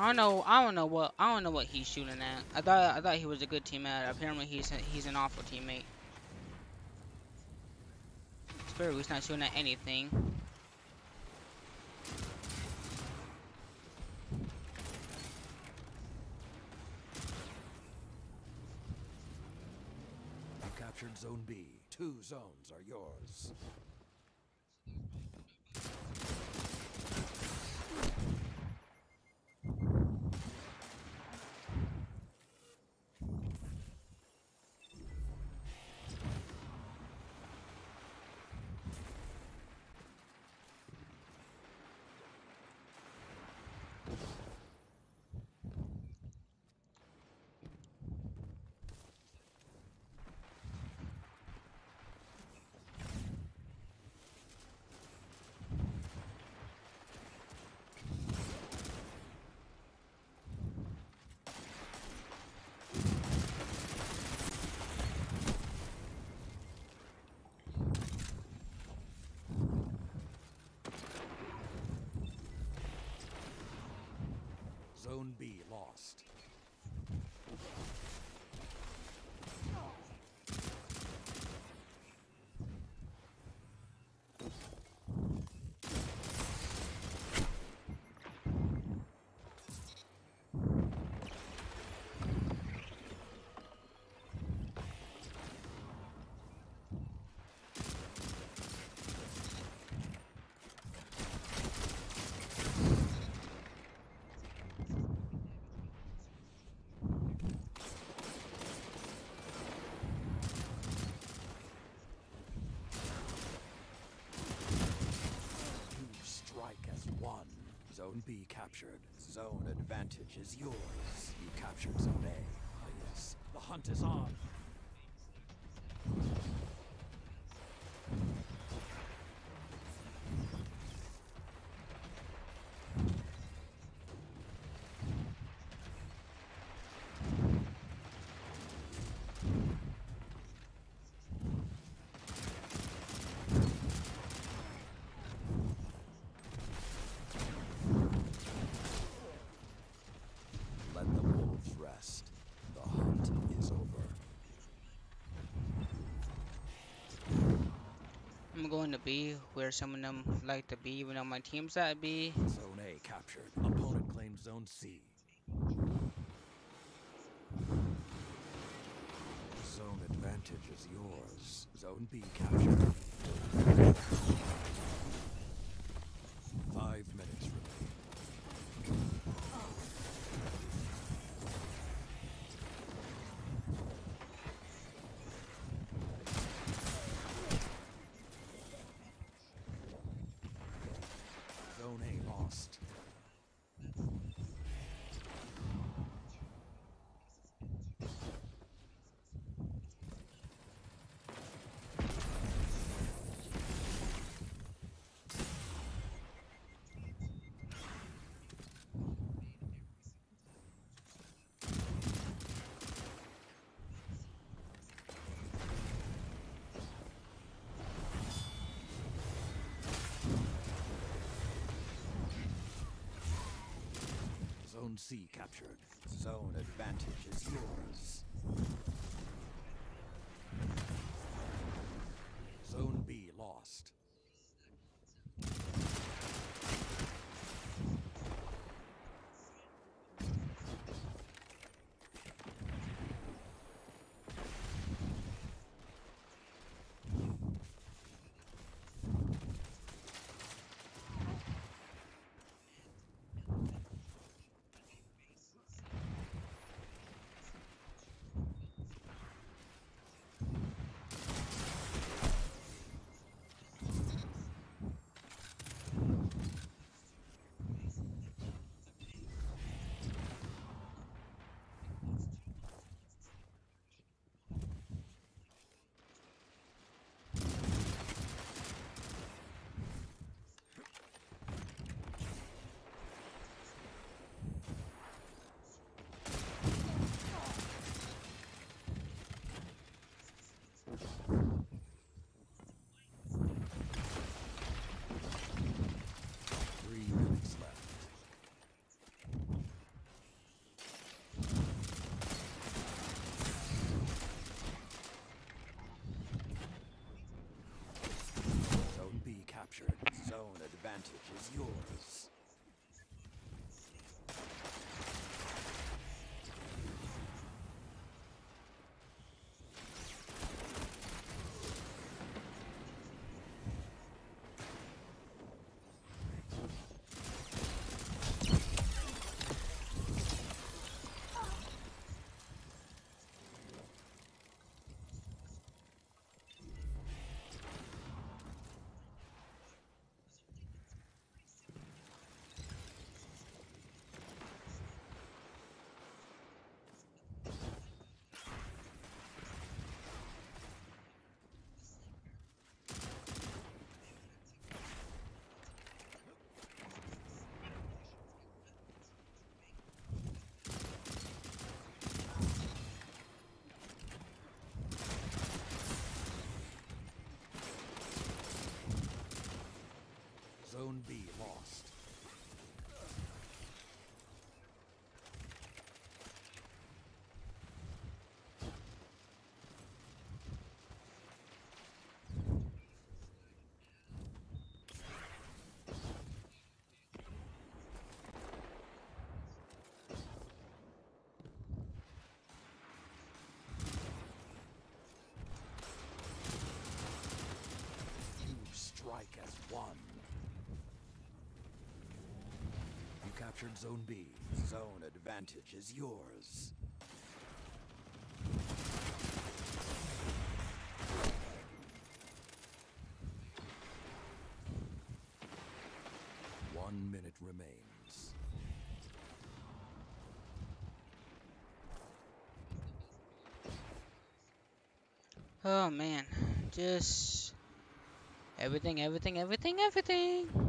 I don't know. I don't know what. I don't know what he's shooting at. I thought. I thought he was a good teammate. Apparently, he's a, he's an awful teammate. He's not shooting at anything. You captured Zone B. Two zones are yours. Zone B lost. You strike as one. Zone B captured. Zone advantage is yours. You captured Zone A. Ah, yes. The hunt is on. Let the wolves rest. The hunt is over. I'm to be, where some of them like to be, even on my team's at B. Zone A captured. Opponent claims Zone C. Zone advantage is yours. Zone B captured. Five minutes remain. Zone A lost. Zone C captured. Zone advantage is yours. Zone B lost. Captured Zone B. Zone advantage is yours. One minute remains. Oh man, just everything, everything, everything, everything.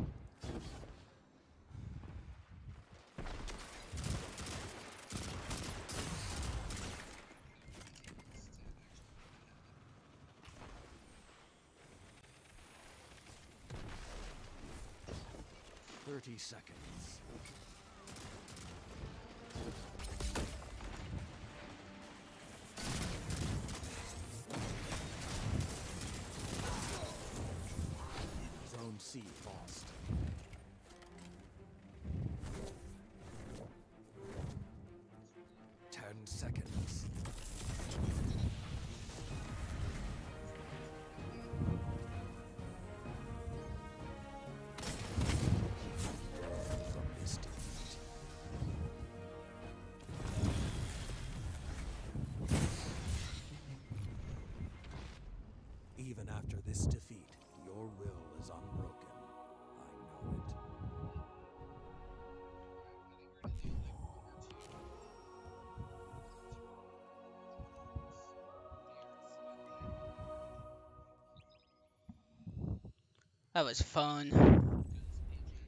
That was fun.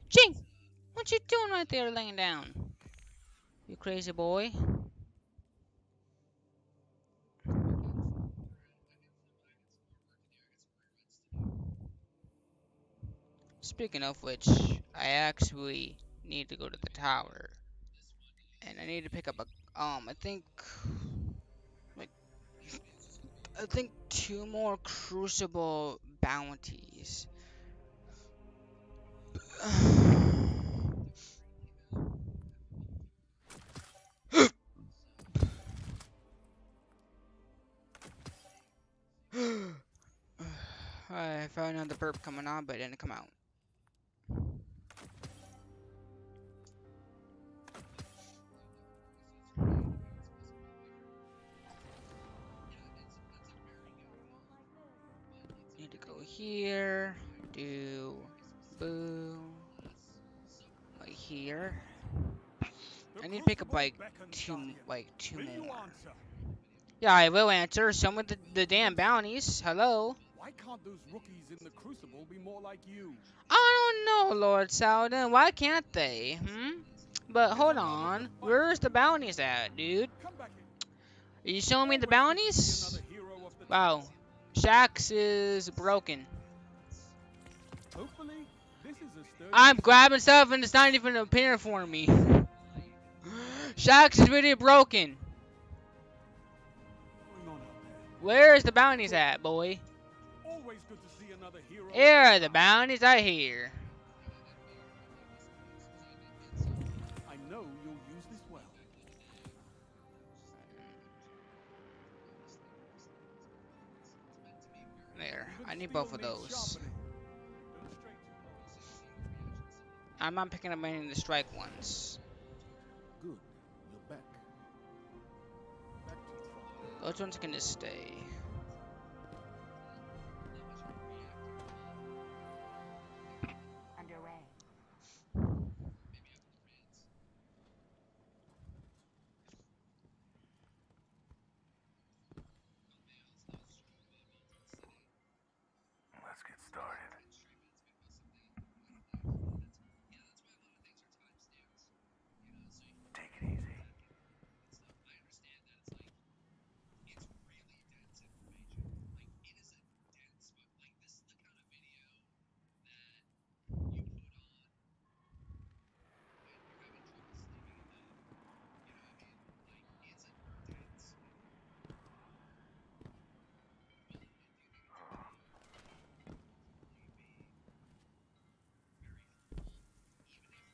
Ching! What you doing right there laying down? You crazy boy? Speaking of which, I actually need to go to the tower. And I need to pick up a um I think like I think two more crucible bounties. Coming on, but it didn't come out. Need to go here, do boo, like here. I need to pick up like two, like two more. Yeah, I will answer. Some of the, the damn bounties. Hello. Can't those rookies in the Crucible be more like you? I don't know, Lord Saladin. Why can't they? Hmm. But hold on. Where's the bounties at, dude? Are you showing me the Always good to bounties? see another hero of the Wow. Shaxx is broken. Hopefully, this is a sturdy I'm grabbing stuff and it's not even appearing for me. (gasps) Shaxx is really broken. going on out there. Where's the bounties at, boy? Here are the bounties I hear. I know you'll use this well. There. I need both of those. sharpening. Don't stray too I'm not picking up any of the strike ones. Good. You're back. Back to the. Those ones can just stay.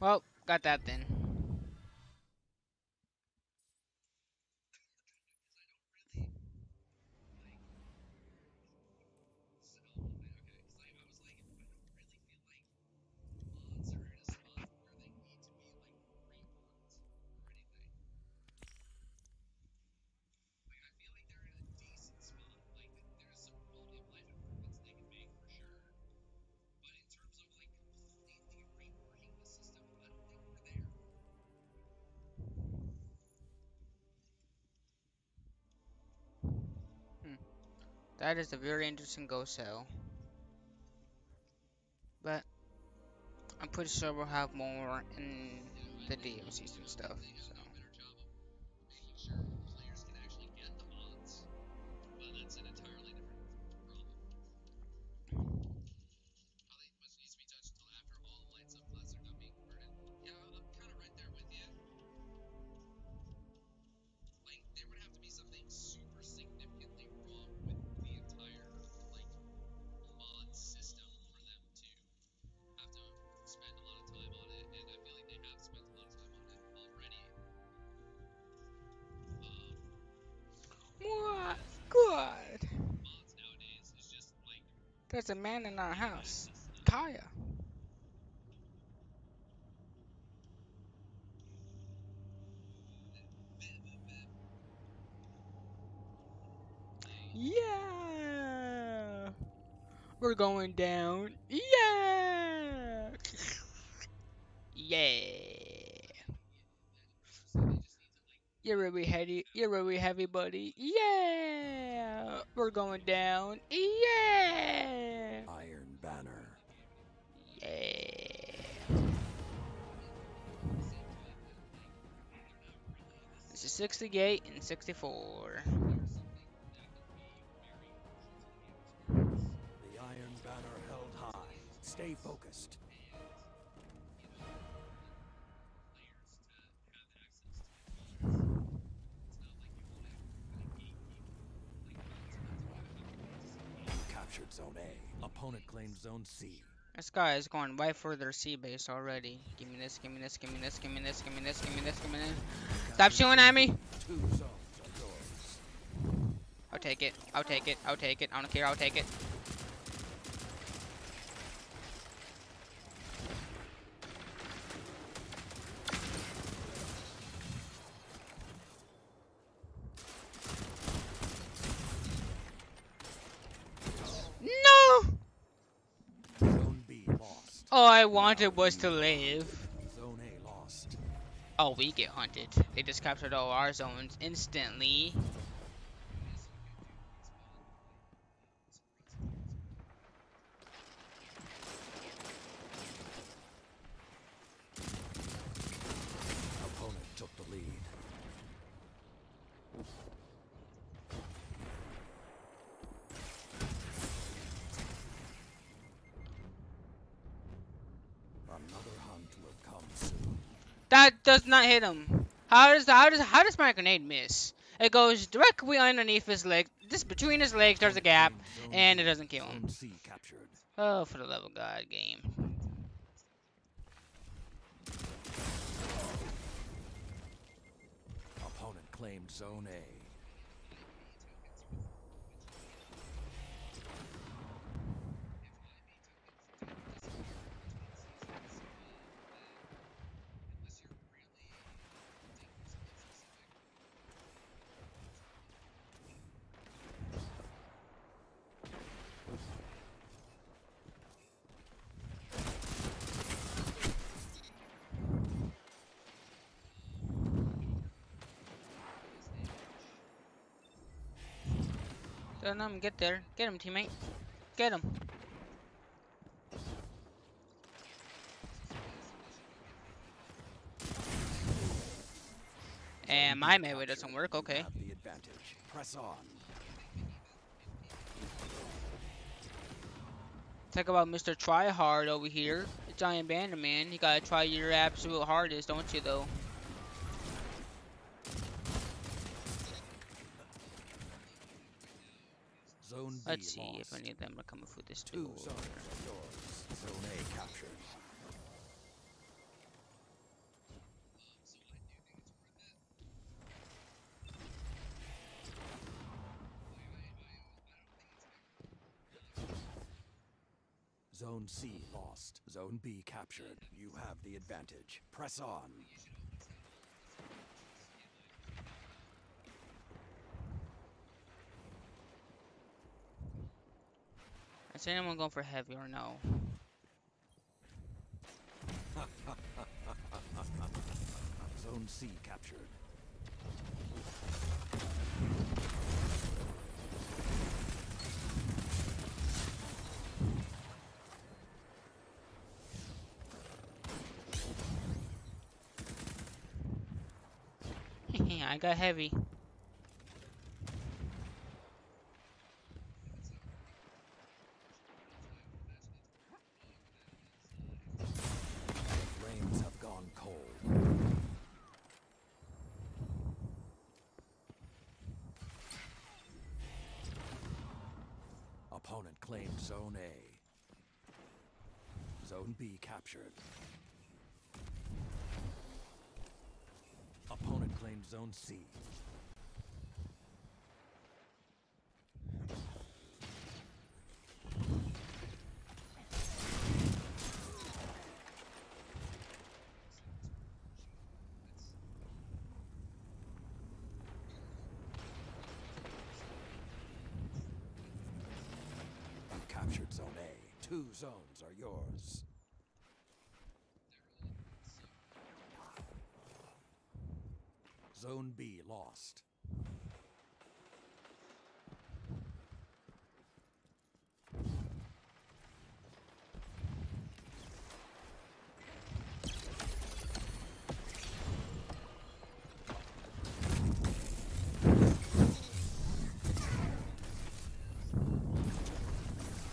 Well, got that then. That is a very interesting go sell. But I'm pretty sure we'll have more in the DLCs and stuff. So. A man in our house. Kaya. Yeah. We're going down. Yeah. yeah. You're really heavy. You're really heavy, buddy. Yeah. We're going down. Yeah. 68 and 64. The Iron Banner held high. Stay focused. Captured Zone A. Opponent claimed Zone C. This guy is going for their C base already. Give me this, give me this, give me this, give me this, give me this, give me this, give me this. Stop shooting at me! I'll take it, I'll take it, I'll take it, I don't care, I'll take it. No! Zone B lost. All I wanted was to live. Zone A lost. Oh, we get hunted. They just captured all our zones instantly. Opponent took the lead. Another hunt will come soon. That does not hit him. How does how does how does my grenade miss? It goes directly underneath his leg. Just between his legs, there's a gap, and it doesn't kill him. Oh, for the love of God, game. Opponent claimed Zone A. Let him um, get there. Get him, teammate. Get him. And my melee doesn't work, okay. The advantage. Press on. Talk about Mr. Tryhard over here. Giant Bannerman. You gotta try your absolute hardest, don't you, though? Let's see lost. if any of them are coming through this Two door. zones yours. Zone A captured. Zone C lost. Zone B captured. You have the advantage. Press on. Is anyone going for heavy or no? (laughs) Zone C captured. (laughs) I got heavy. Flames have gone cold. Opponent claimed Zone A. Zone B captured. Opponent claimed Zone C. Zone A. Two zones are yours. Zone B lost.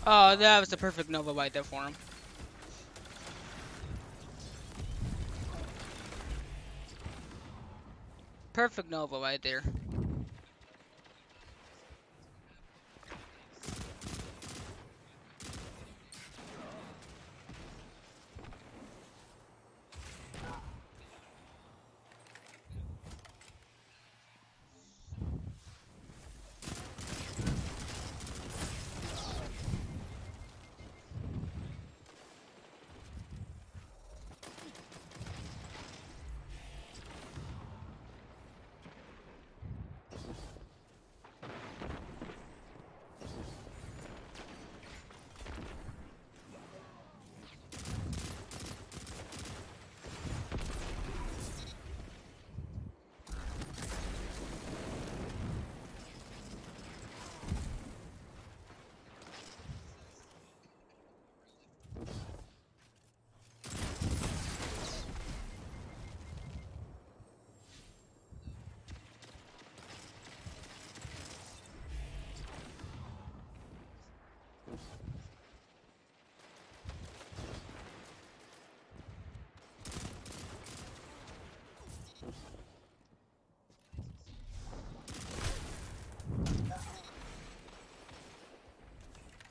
Oh, that was the perfect Nova right there for him. Perfect Nova right there.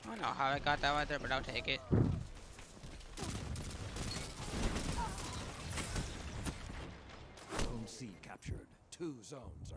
I don't know how I got that right there, but I'll take it. Zone C captured. Two zones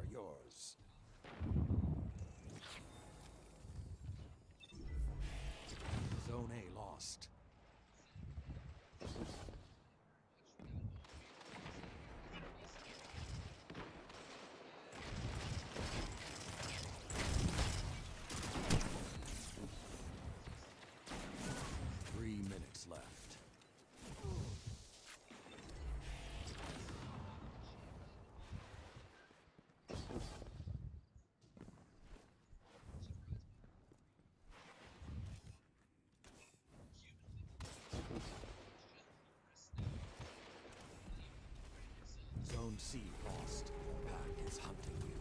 Don't see lost. Pack is hunting you.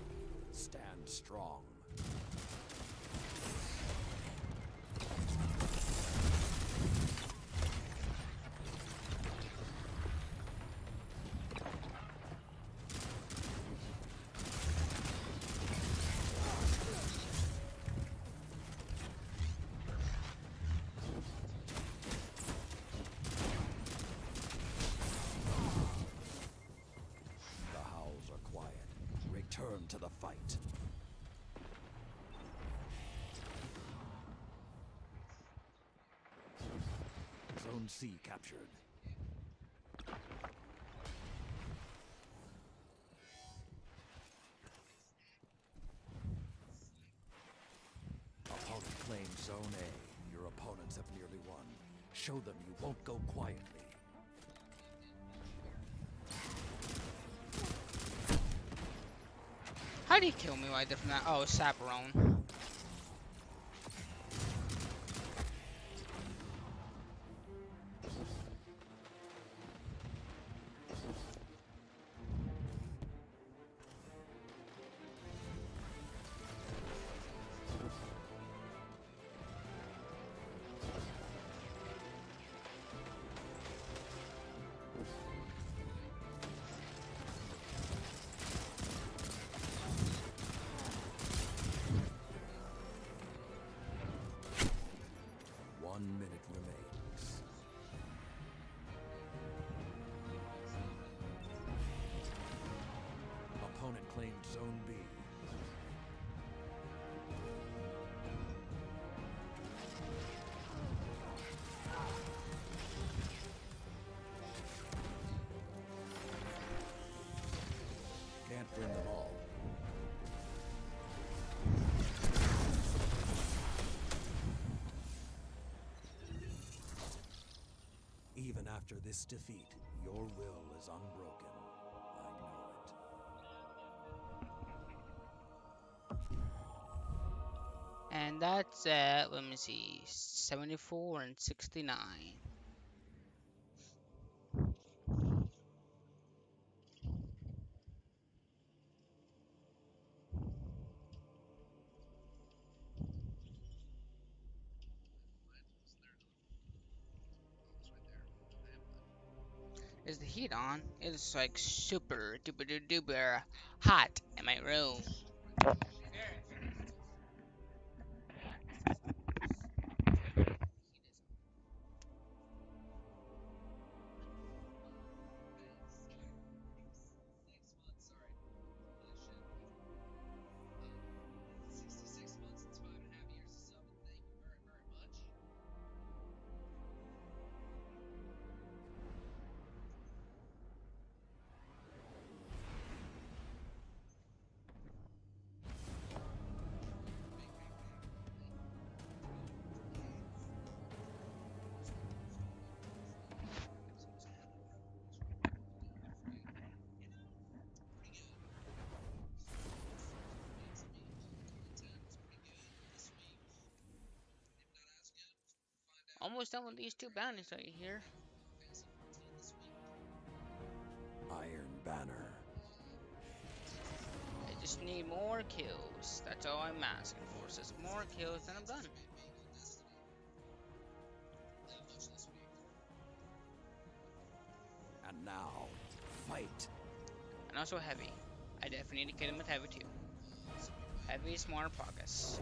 Stand strong. The fight. Zone C captured. Opponent claims Zone A. Your opponents have nearly won. Show them you won't go quietly. How do you kill me right there from that? Oh, Saparone. Opponent claimed Zone B. Can't win them all. Even after this defeat, your will is unbroken. That's at, let me see, 74 and 69. Is the heat on? It's like super duper duper hot in my room. Almost done with these two bounties right here. Iron Banner. I just need more kills. That's all I'm asking for. Just more kills, then I'm done. And now, fight. And also heavy. I definitely need to get him with heavy too. Heavy is more progress.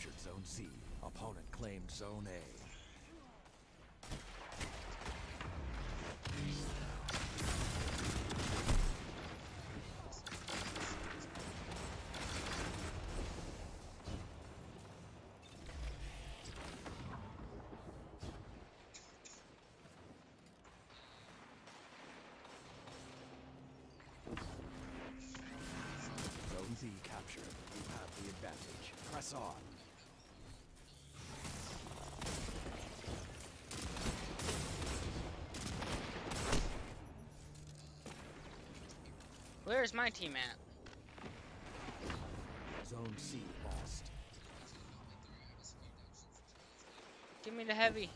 Captured Zone C. Opponent claimed Zone A. Where is my team at? Zone C lost. Give me the heavy.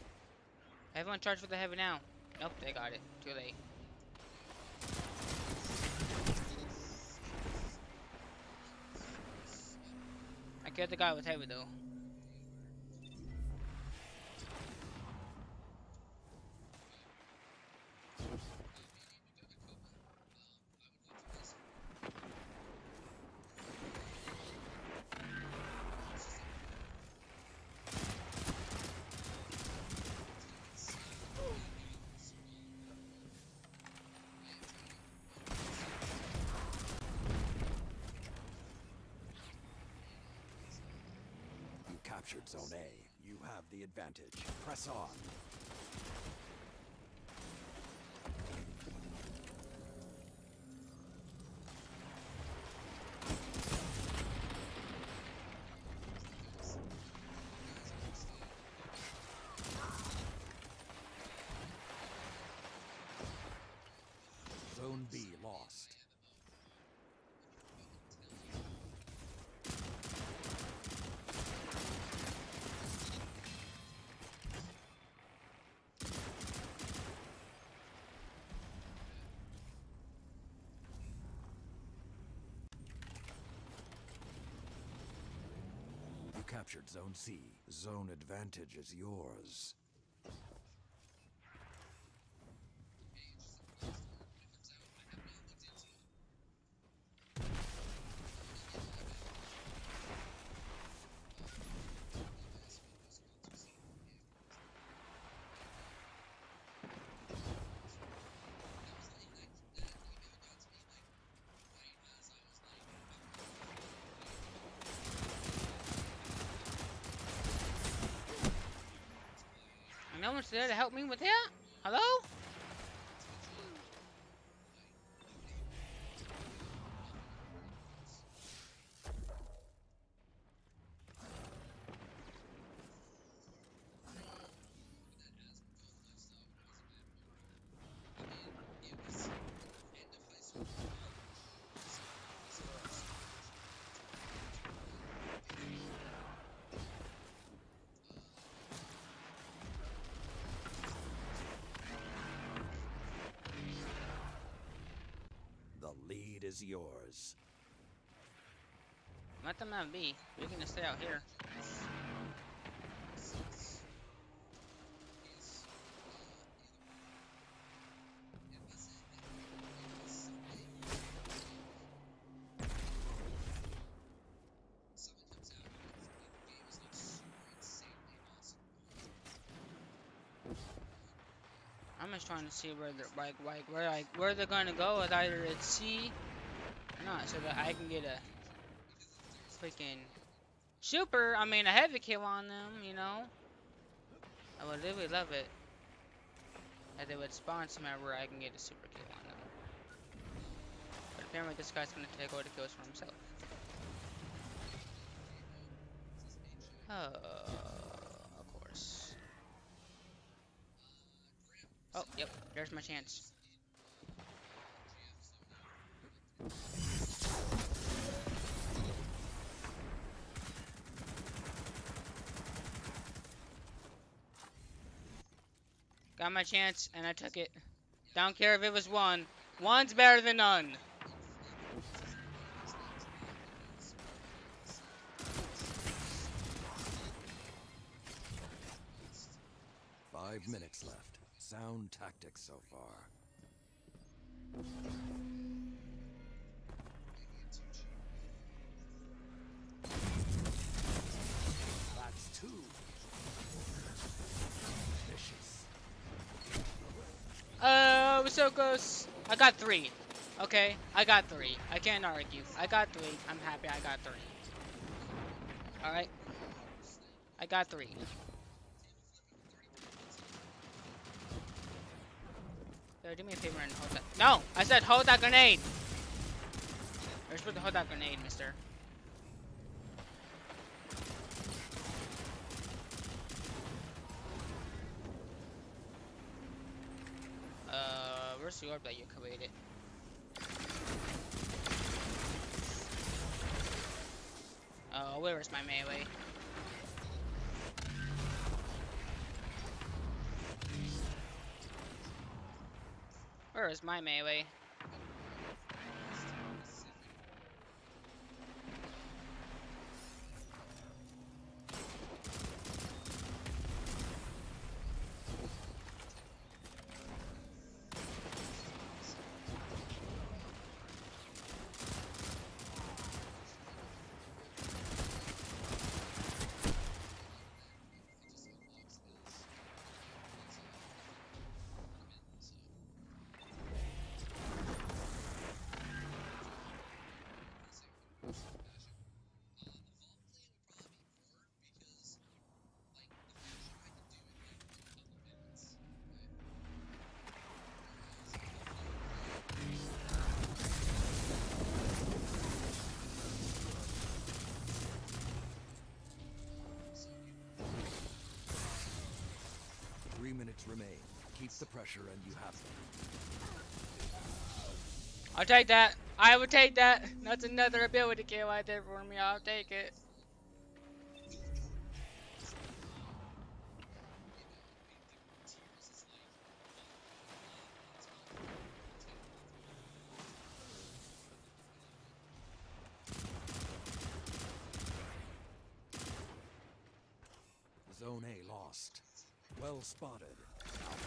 Everyone charge for the heavy now. Nope, they got it. Too late. I killed the guy with heavy though. Advantage. Press on. Zone B lost. Captured Zone C. Zone advantage is yours. No one's there to help me with that? Hello? Is yours. Let them have B. We can just stay out here. I'm just trying to see where they're like, like where like where they're gonna go with either it's or not, so that I can get a freaking super. I mean a heavy kill on them, you know. I would really love it that they would spawn somewhere where I can get a super kill on them. But apparently this guy's gonna take all the kills for himself. Oh, of course. Oh, yep, there's my chance. Got my chance, and I took it. Don't care if it was one. One's better than none. Five minutes left. Sound tactics so far. I got three. Okay, I got three. I can't argue. I got three. I'm happy I got three. Alright. I got three. Do me a favor and hold that. No! I said hold that grenade! You're supposed to hold that grenade, mister. Uh, where's the orb that you created? Oh, where is my melee? Where is my melee? Minutes remain. Keep the pressure and you have them. I'll take that. I would take that. That's another ability kill right there for me. I'll take it. Zone A lost. Well spotted.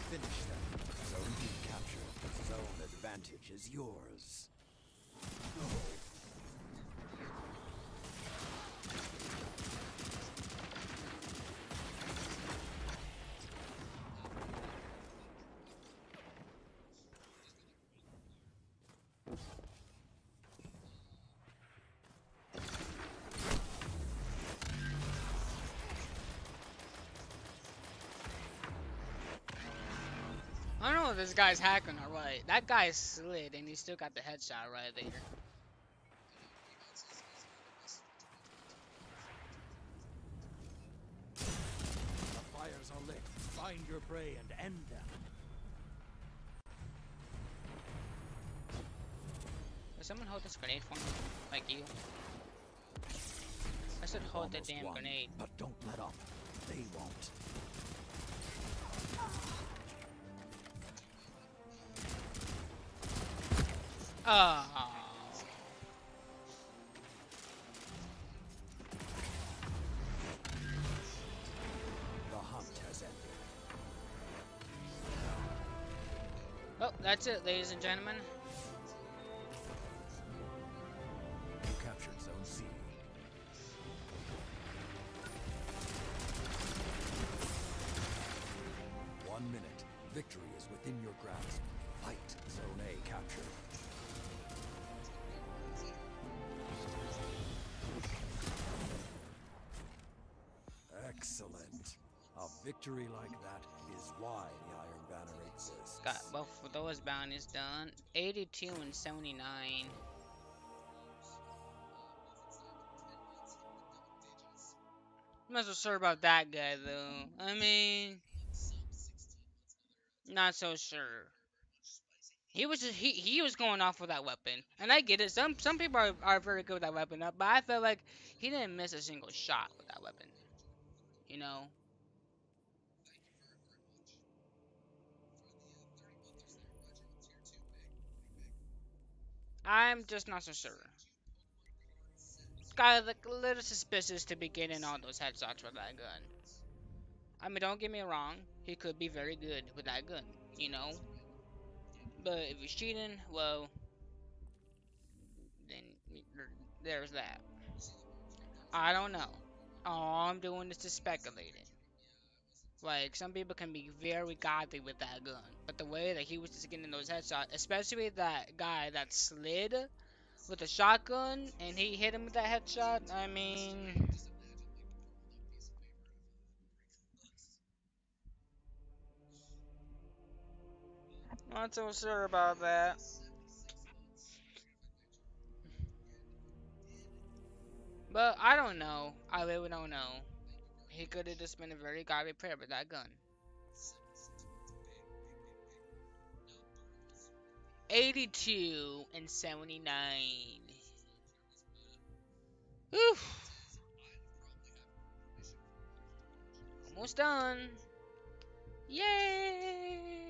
Finish them. Zone B captured. Zone advantage is yours. Know if this guy's hacking or what. That guy slid and he still got the headshot right there. The fires are lit. Find your prey and end them. Will someone hold this grenade for me? Like you? I should hold the damn won, grenade. But don't let up. They won't. Oh. The hunt has ended. Oh, that's it, ladies and gentlemen. Bounties done. 82 and 79. I'm not so sure about that guy though. I mean, not so sure. He was just, he he was going off with that weapon, and I get it. Some some people are, are very good with that weapon, but I felt like he didn't miss a single shot with that weapon. You know. I'm just not so sure. Got like a little suspicious to be getting all those headshots with that gun. I mean, don't get me wrong, he could be very good with that gun, you know. But if he's cheating, well, then there's that. I don't know. All I'm doing is just speculating. Like, some people can be very godly with that gun. But the way that he was just getting those headshots, especially that guy that slid with a shotgun and he hit him with that headshot, I mean. Not so sure about that. But I don't know. I really don't know. He could have just been a very godly player with that gun. 82 and 79. Oof. Almost done. Yay!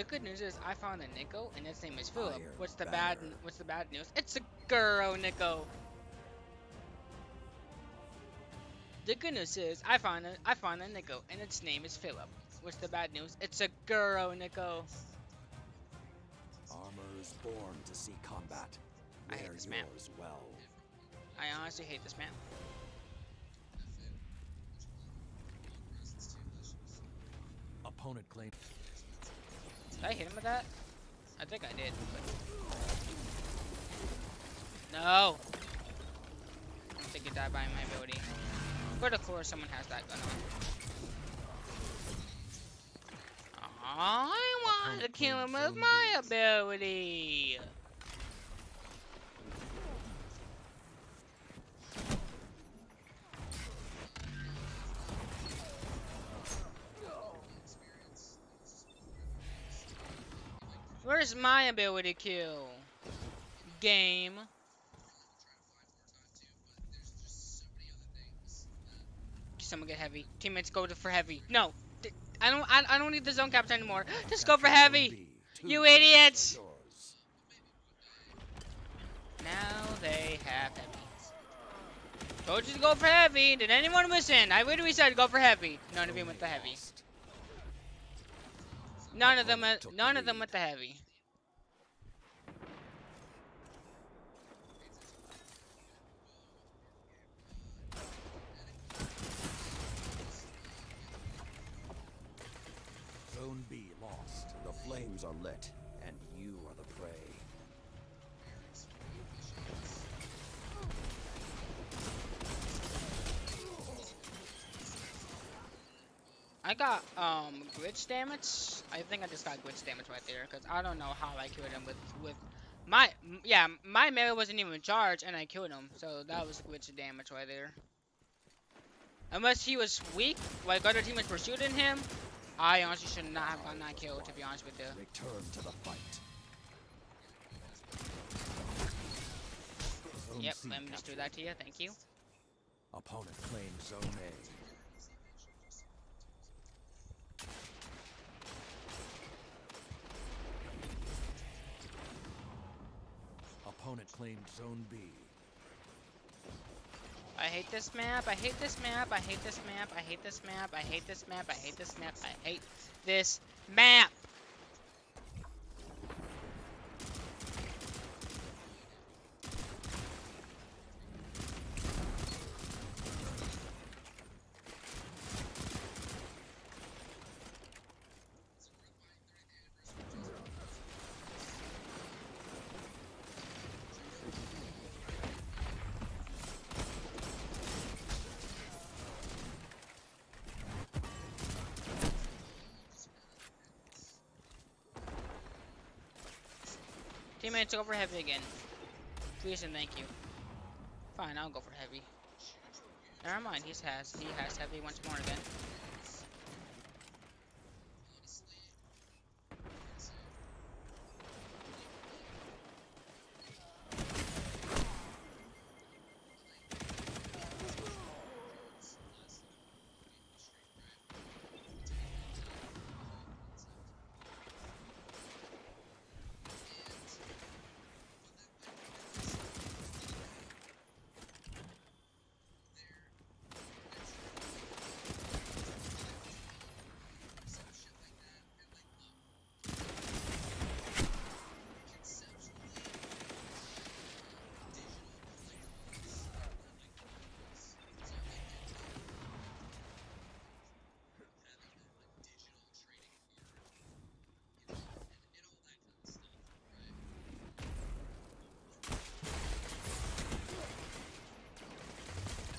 The good news is I found a Nico and its name is Philip. What's the bad what's the bad news? It's a girl, Nico. The good news is I found a I found a Nico and its name is Philip. What's the bad news? It's a girl, Nico. Armor is born to see combat. I hate Wear this map. well. I honestly hate this man. Opponent claim. Did I hit him with that? I think I did. But... No! I don't think it died by my ability. But of course someone has that gun on. I want to kill him with my ability! Where's my ability kill? Game. Someone get heavy. Teammates go for heavy. No. I don't I, I don't need the zone capture anymore. Just go for heavy. You idiots! Now they have heavy. Told you to go for heavy. Did anyone listen? I literally said go for heavy. None of you with the heavy. None of them. None of them with the heavy. Zone B lost. The flames are lit, and you are the prey. I got um glitch damage. I think I just got glitch damage right there because I don't know how I killed him with with my yeah my melee wasn't even charged and I killed him. So that was glitch damage right there. Unless he was weak, like other teammates were shooting him, I honestly should not have gotten that kill. To be honest with you. Return to the fight. Yep, let me just do that to you. Thank you. Opponent claims Zone A. Opponent claimed Zone B. I hate this map. I hate this map. I hate this map. I hate this map. I hate this map. I hate this map. I hate this map. Teammates, go for heavy again. Please and thank you. Fine, I'll go for heavy. Never mind, he has he has heavy once more again.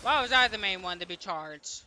Why was I the main one to be charged?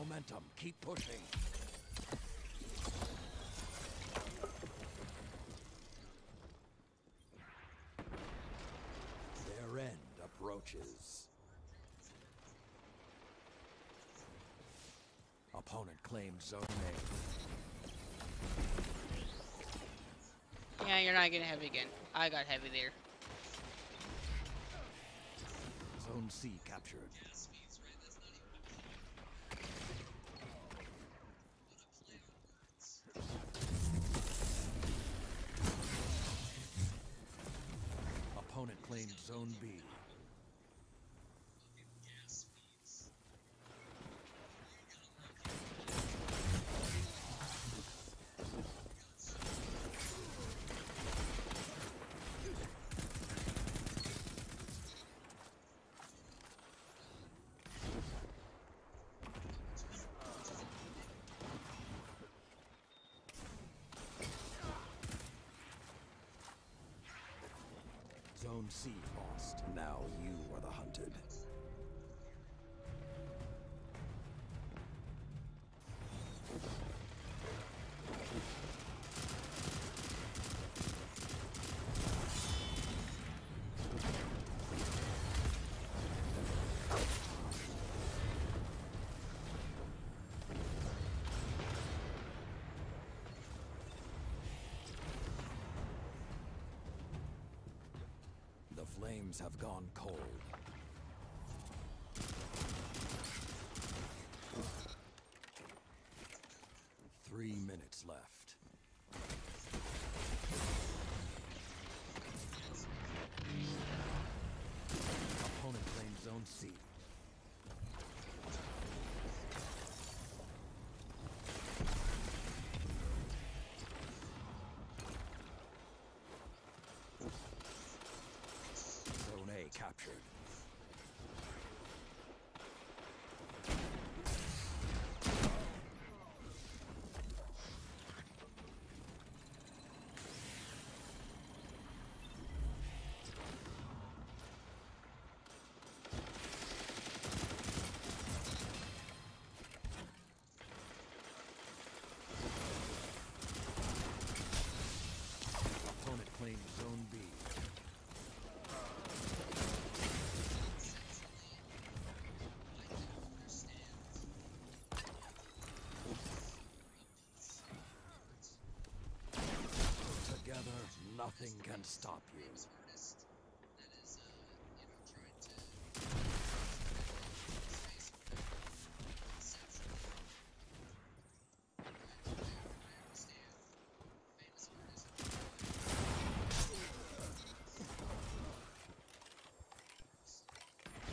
Momentum. Keep pushing. Their end approaches. Opponent claimed zone A. Yeah, you're not getting heavy again. I got heavy there. Zone C captured. Opponent claimed Zone B. C lost. Now you flames have gone cold. Three minutes left. Opponent claims Zone C. Zone A captured. Opponent claims Zone B. Together, nothing can stop you.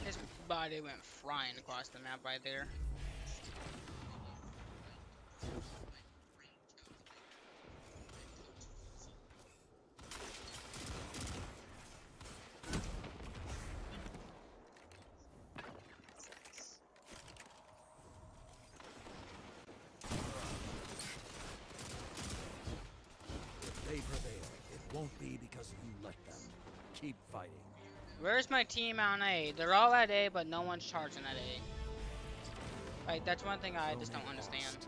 His body went flying across the map right there. If they prevail, it won't be because you let them. Keep fighting. Where's my team on A? They're all at A, but no one's charging at A. Like, that's one thing I just don't understand.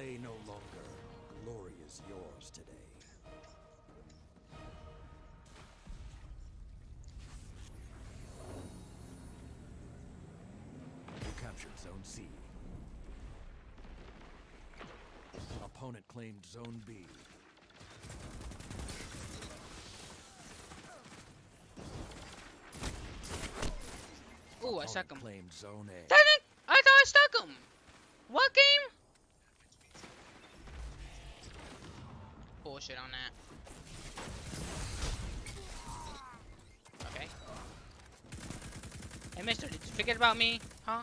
No longer. Glory is yours today. You captured Zone C. Opponent claimed Zone B. Ooh, I stuck him. claimed Zone A. Dang it! I thought I stuck him. What game? Bullshit on that. Okay. Hey, mister, did you forget about me? Huh?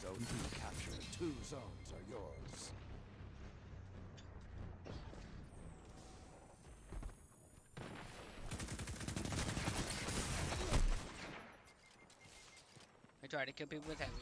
Zone B captured. Two zones are yours. I try to kill with heavy.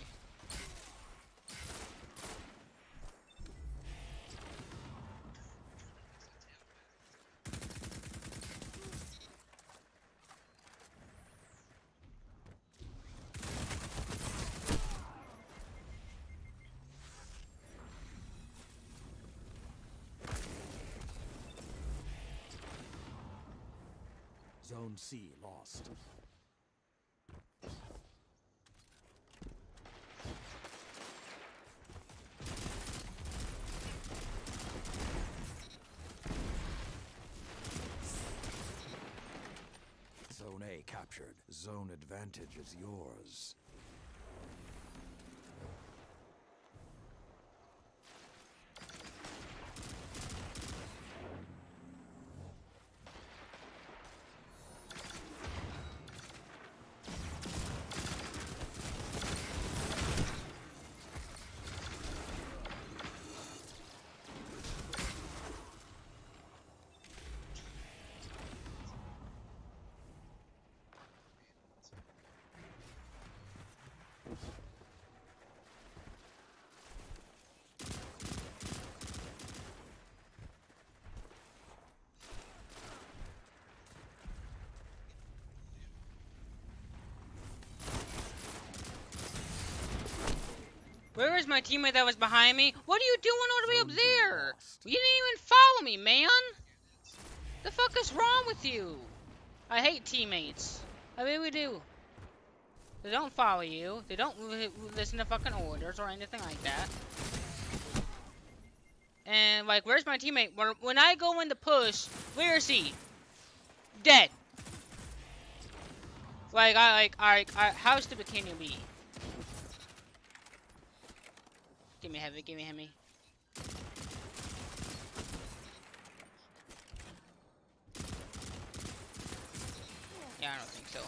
Zone C lost. Zone A Zone advantage is yours. Where is my teammate that was behind me? What are you doing all the way up there? You didn't even follow me, man. The fuck is wrong with you? I hate teammates. I mean, we do. They don't follow you. They don't listen to fucking orders or anything like that. And like, where's my teammate? When, when I go in the push, where is he? Dead. Like, I like, I, I how stupid can you be? Give me heavy, give me heavy. Yeah, I don't think so.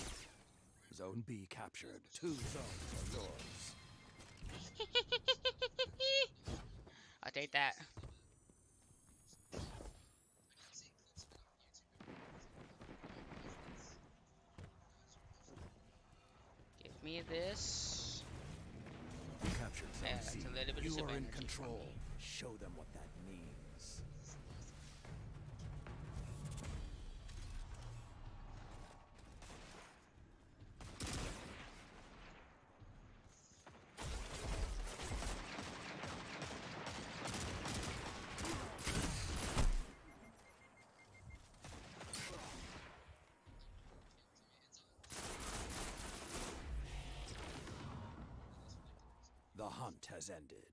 Zone B captured. Two zones are yours. (laughs) I'll take that. Give me this. You captured Yeah, that's C. a little bit you are in control. Show them what that hunt has ended.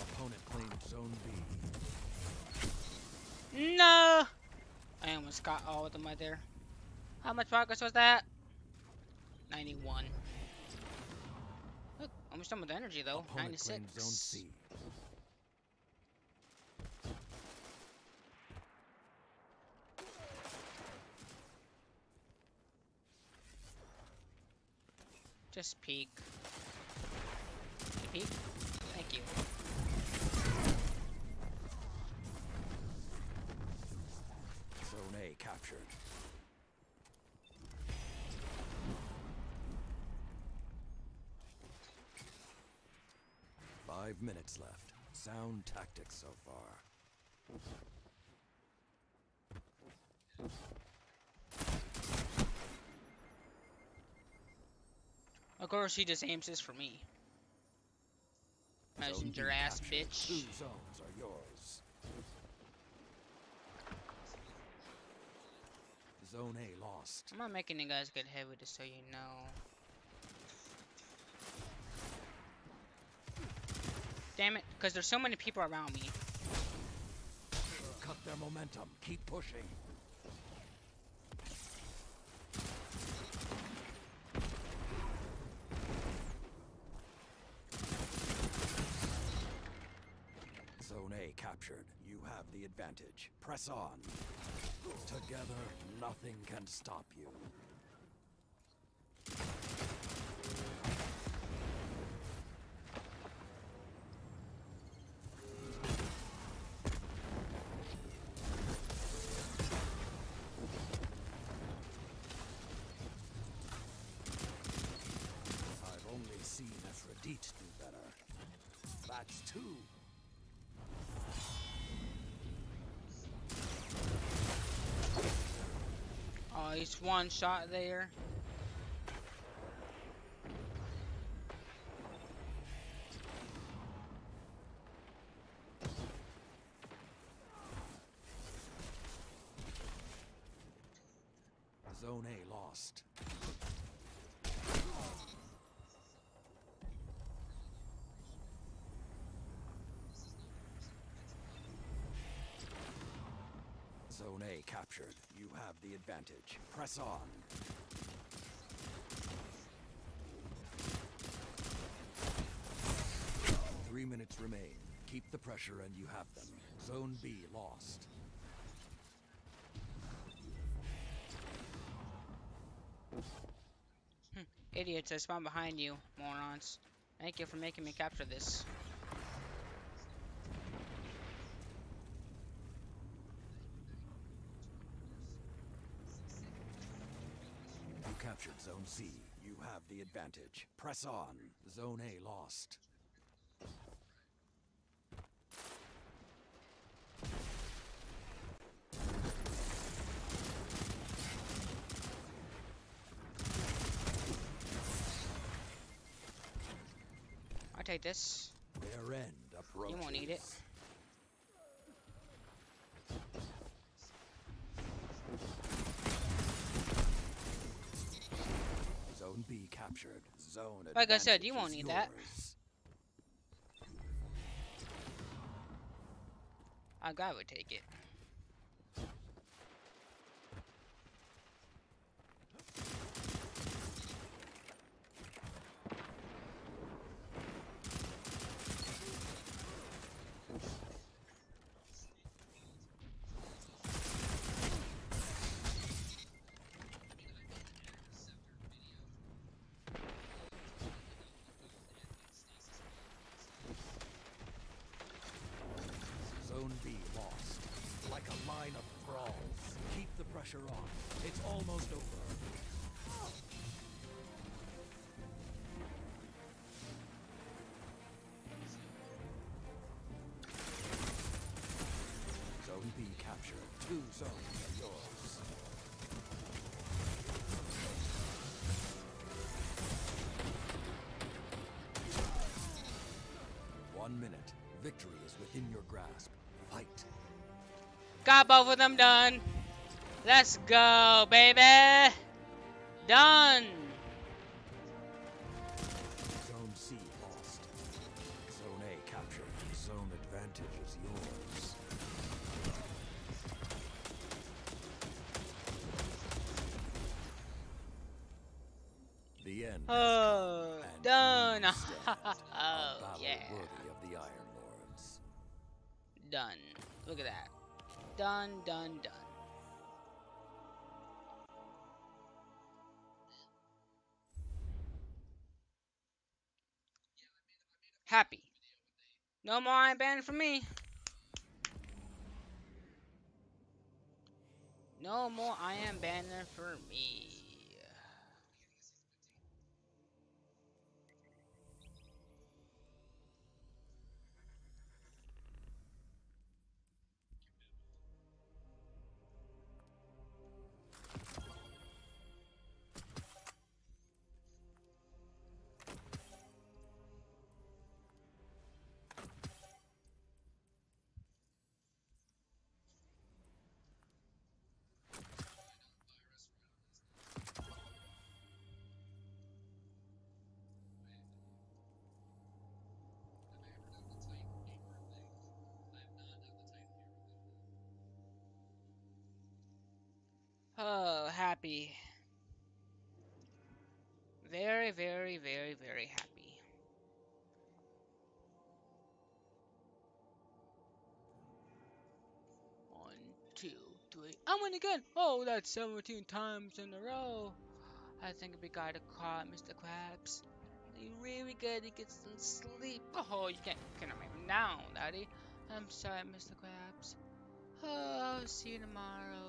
Opponent claimed Zone B. No! I almost got all of them right there. How much progress was that? 91. Look, almost done with energy though. Opponent 96. Zone C. Just peek. Peek? Thank you. Zone A captured. Five minutes left. Sound tactics so far. Of course, he just aims this for me. Messenger ass bitch. Two zones are yours. Zone A lost. I'm not making you guys get hit with this so you know. Damn it, because there's so many people around me. Cut their momentum. Keep pushing. Zone A captured. You have the advantage. Press on. Together, nothing can stop you. He's one shot there. The advantage. Press on. Three minutes remain. Keep the pressure and you have them. Zone B lost. Hmm. Idiots, I spawned behind you, morons. Thank you for making me capture this. You captured Zone C. You have the advantage. Press on. Zone A lost. I'll take this. Their end approaches. You won't need it. Zone B captured. Zone Like I said, you won't is need that. yours. A guy would take it. Victory is within your grasp. Fight. Got both of them done. Let's go, baby. Done! Look at that. Done, done, done. Happy. No more Iron Banner for me. No more Iron Banner for me. Oh, happy. Very, very, very, very happy. One, two, three. I'm winning again! Oh, that's 17 times in a row. I think we gotta call Mr. Krabs. You really gotta get some sleep. Oh, you can't have him now, Daddy. I'm sorry, Mr. Krabs. Oh, I'll see you tomorrow.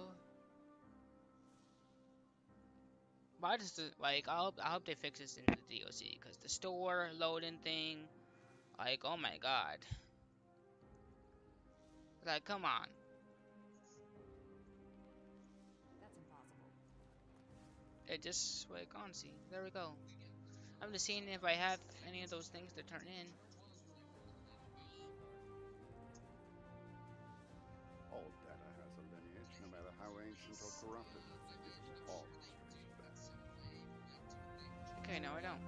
Why does the like? I hope I hope they fix this in the DLC because the store loading thing, like, oh my god. Like, come on. That's impossible. It just like on see. There we go. I'm just seeing if I have any of those things to turn in. Okay, no, I don't.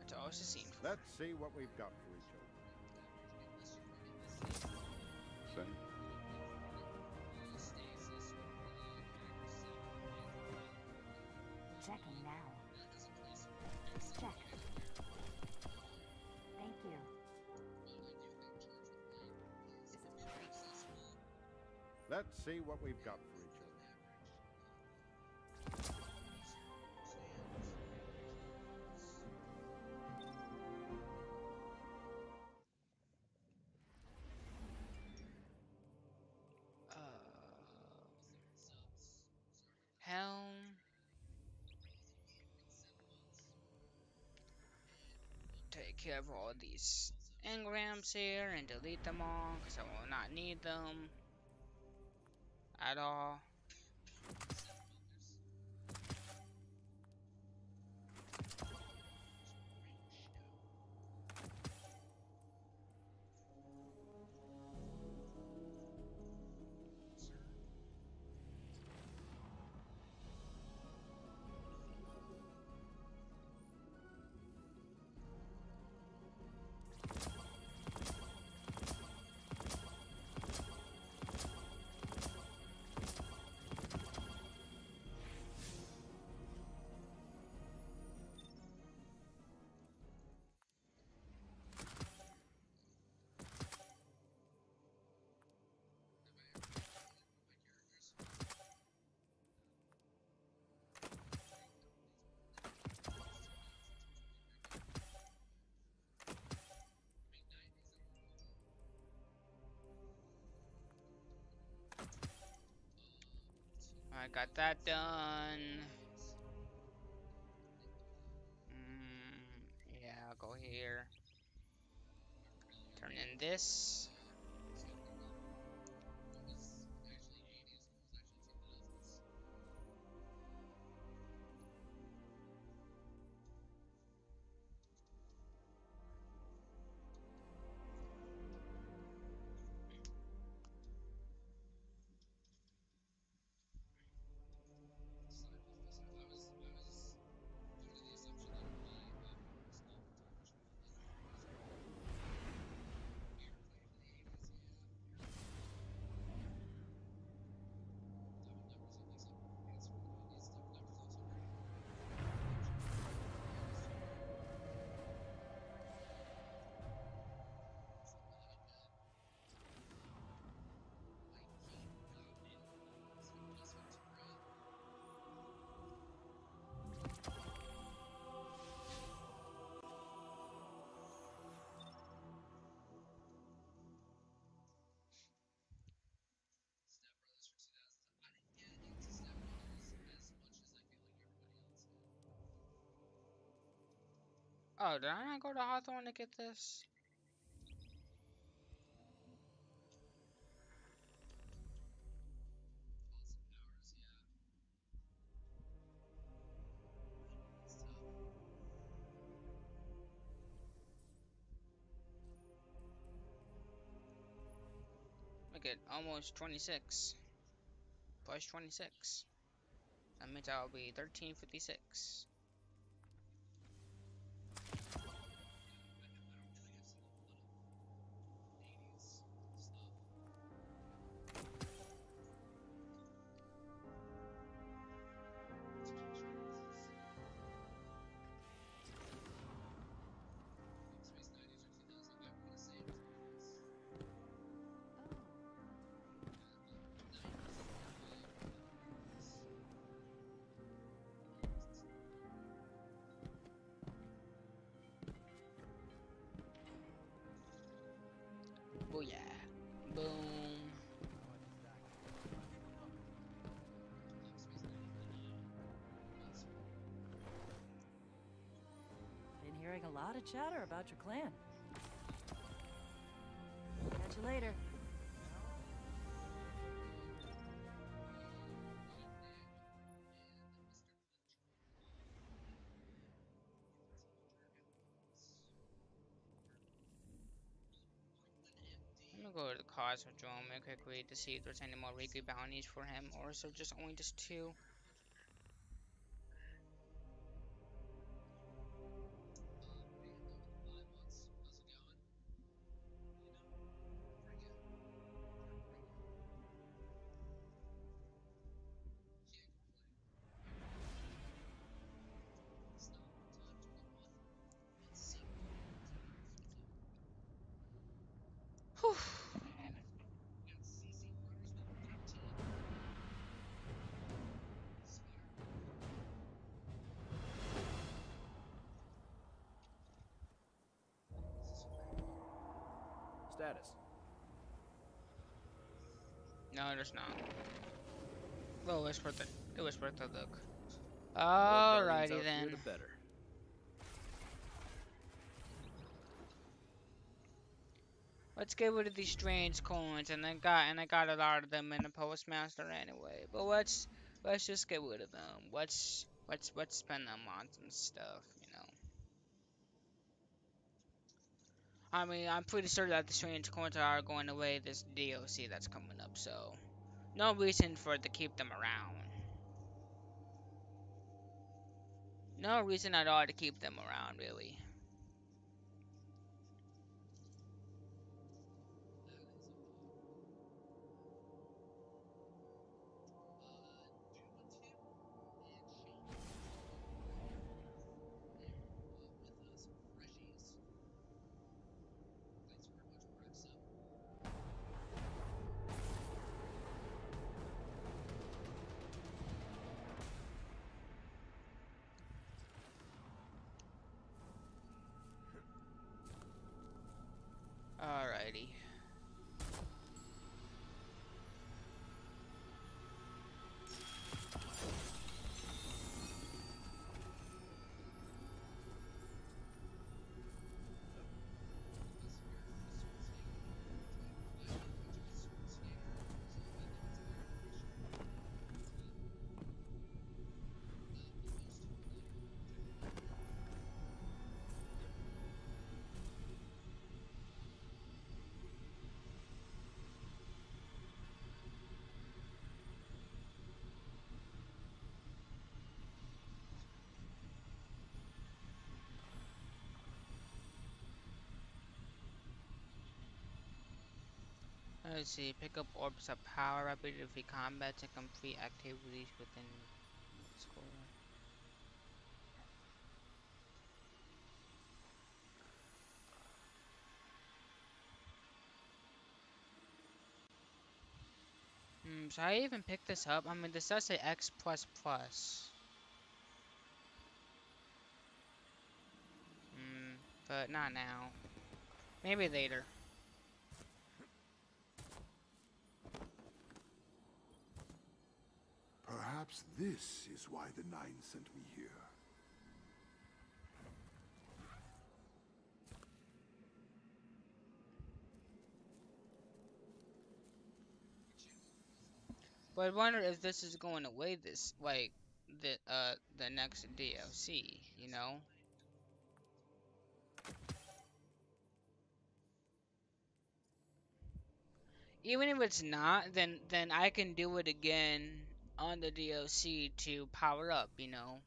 That's all I was just seeing. Let's see what we've got for each other. Same. Checking now. Check. Thank you. Let's see what we've got Care of all these engrams here and delete them all because I will not need them at all. Got that done. Mm, yeah, I'll go here. Turn in this. Oh, did I not go to Hawthorne to get this? Look at almost 26. Plus 26. That means I'll be 1356. Chatter about your clan. Catch you later. I'm gonna go to the Cosmodrome quickly to see if there's any more weekly bounties for him, or is there just only just two? There's not. Well, it was worth it. It was worth a look. Alrighty then. the better. Let's get rid of these strange coins, and I got and I got a lot of them in the postmaster anyway. But let's let's just get rid of them. Let's let's let's spend them on some stuff, you know. I mean, I'm pretty sure that the strange coins are going away this DLC that's coming up, so no reason for to keep them around. No reason at all to keep them around, really. See, pick up orbs of power rapidly defeat combat to complete activities within school. Hmm, should I even pick this up? I mean, this does say X plus plus. Hmm, but not now. Maybe later. Perhaps this is why the Nine sent me here. But I wonder if this is going away this, like, the, uh, the next DLC, you know? Even if it's not, then, then I can do it again on the DLC to power up, you know,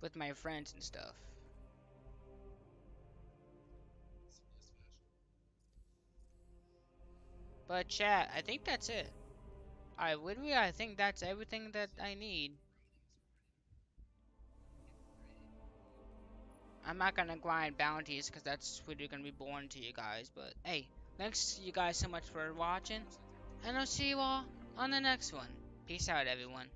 with my friends and stuff. But chat, I think that's it. Alright, literally, I think that's everything that I need. I'm not gonna grind bounties because that's really gonna be boring to you guys. But hey, thanks you guys so much for watching, and I'll see you all on the next one. Peace out, everyone.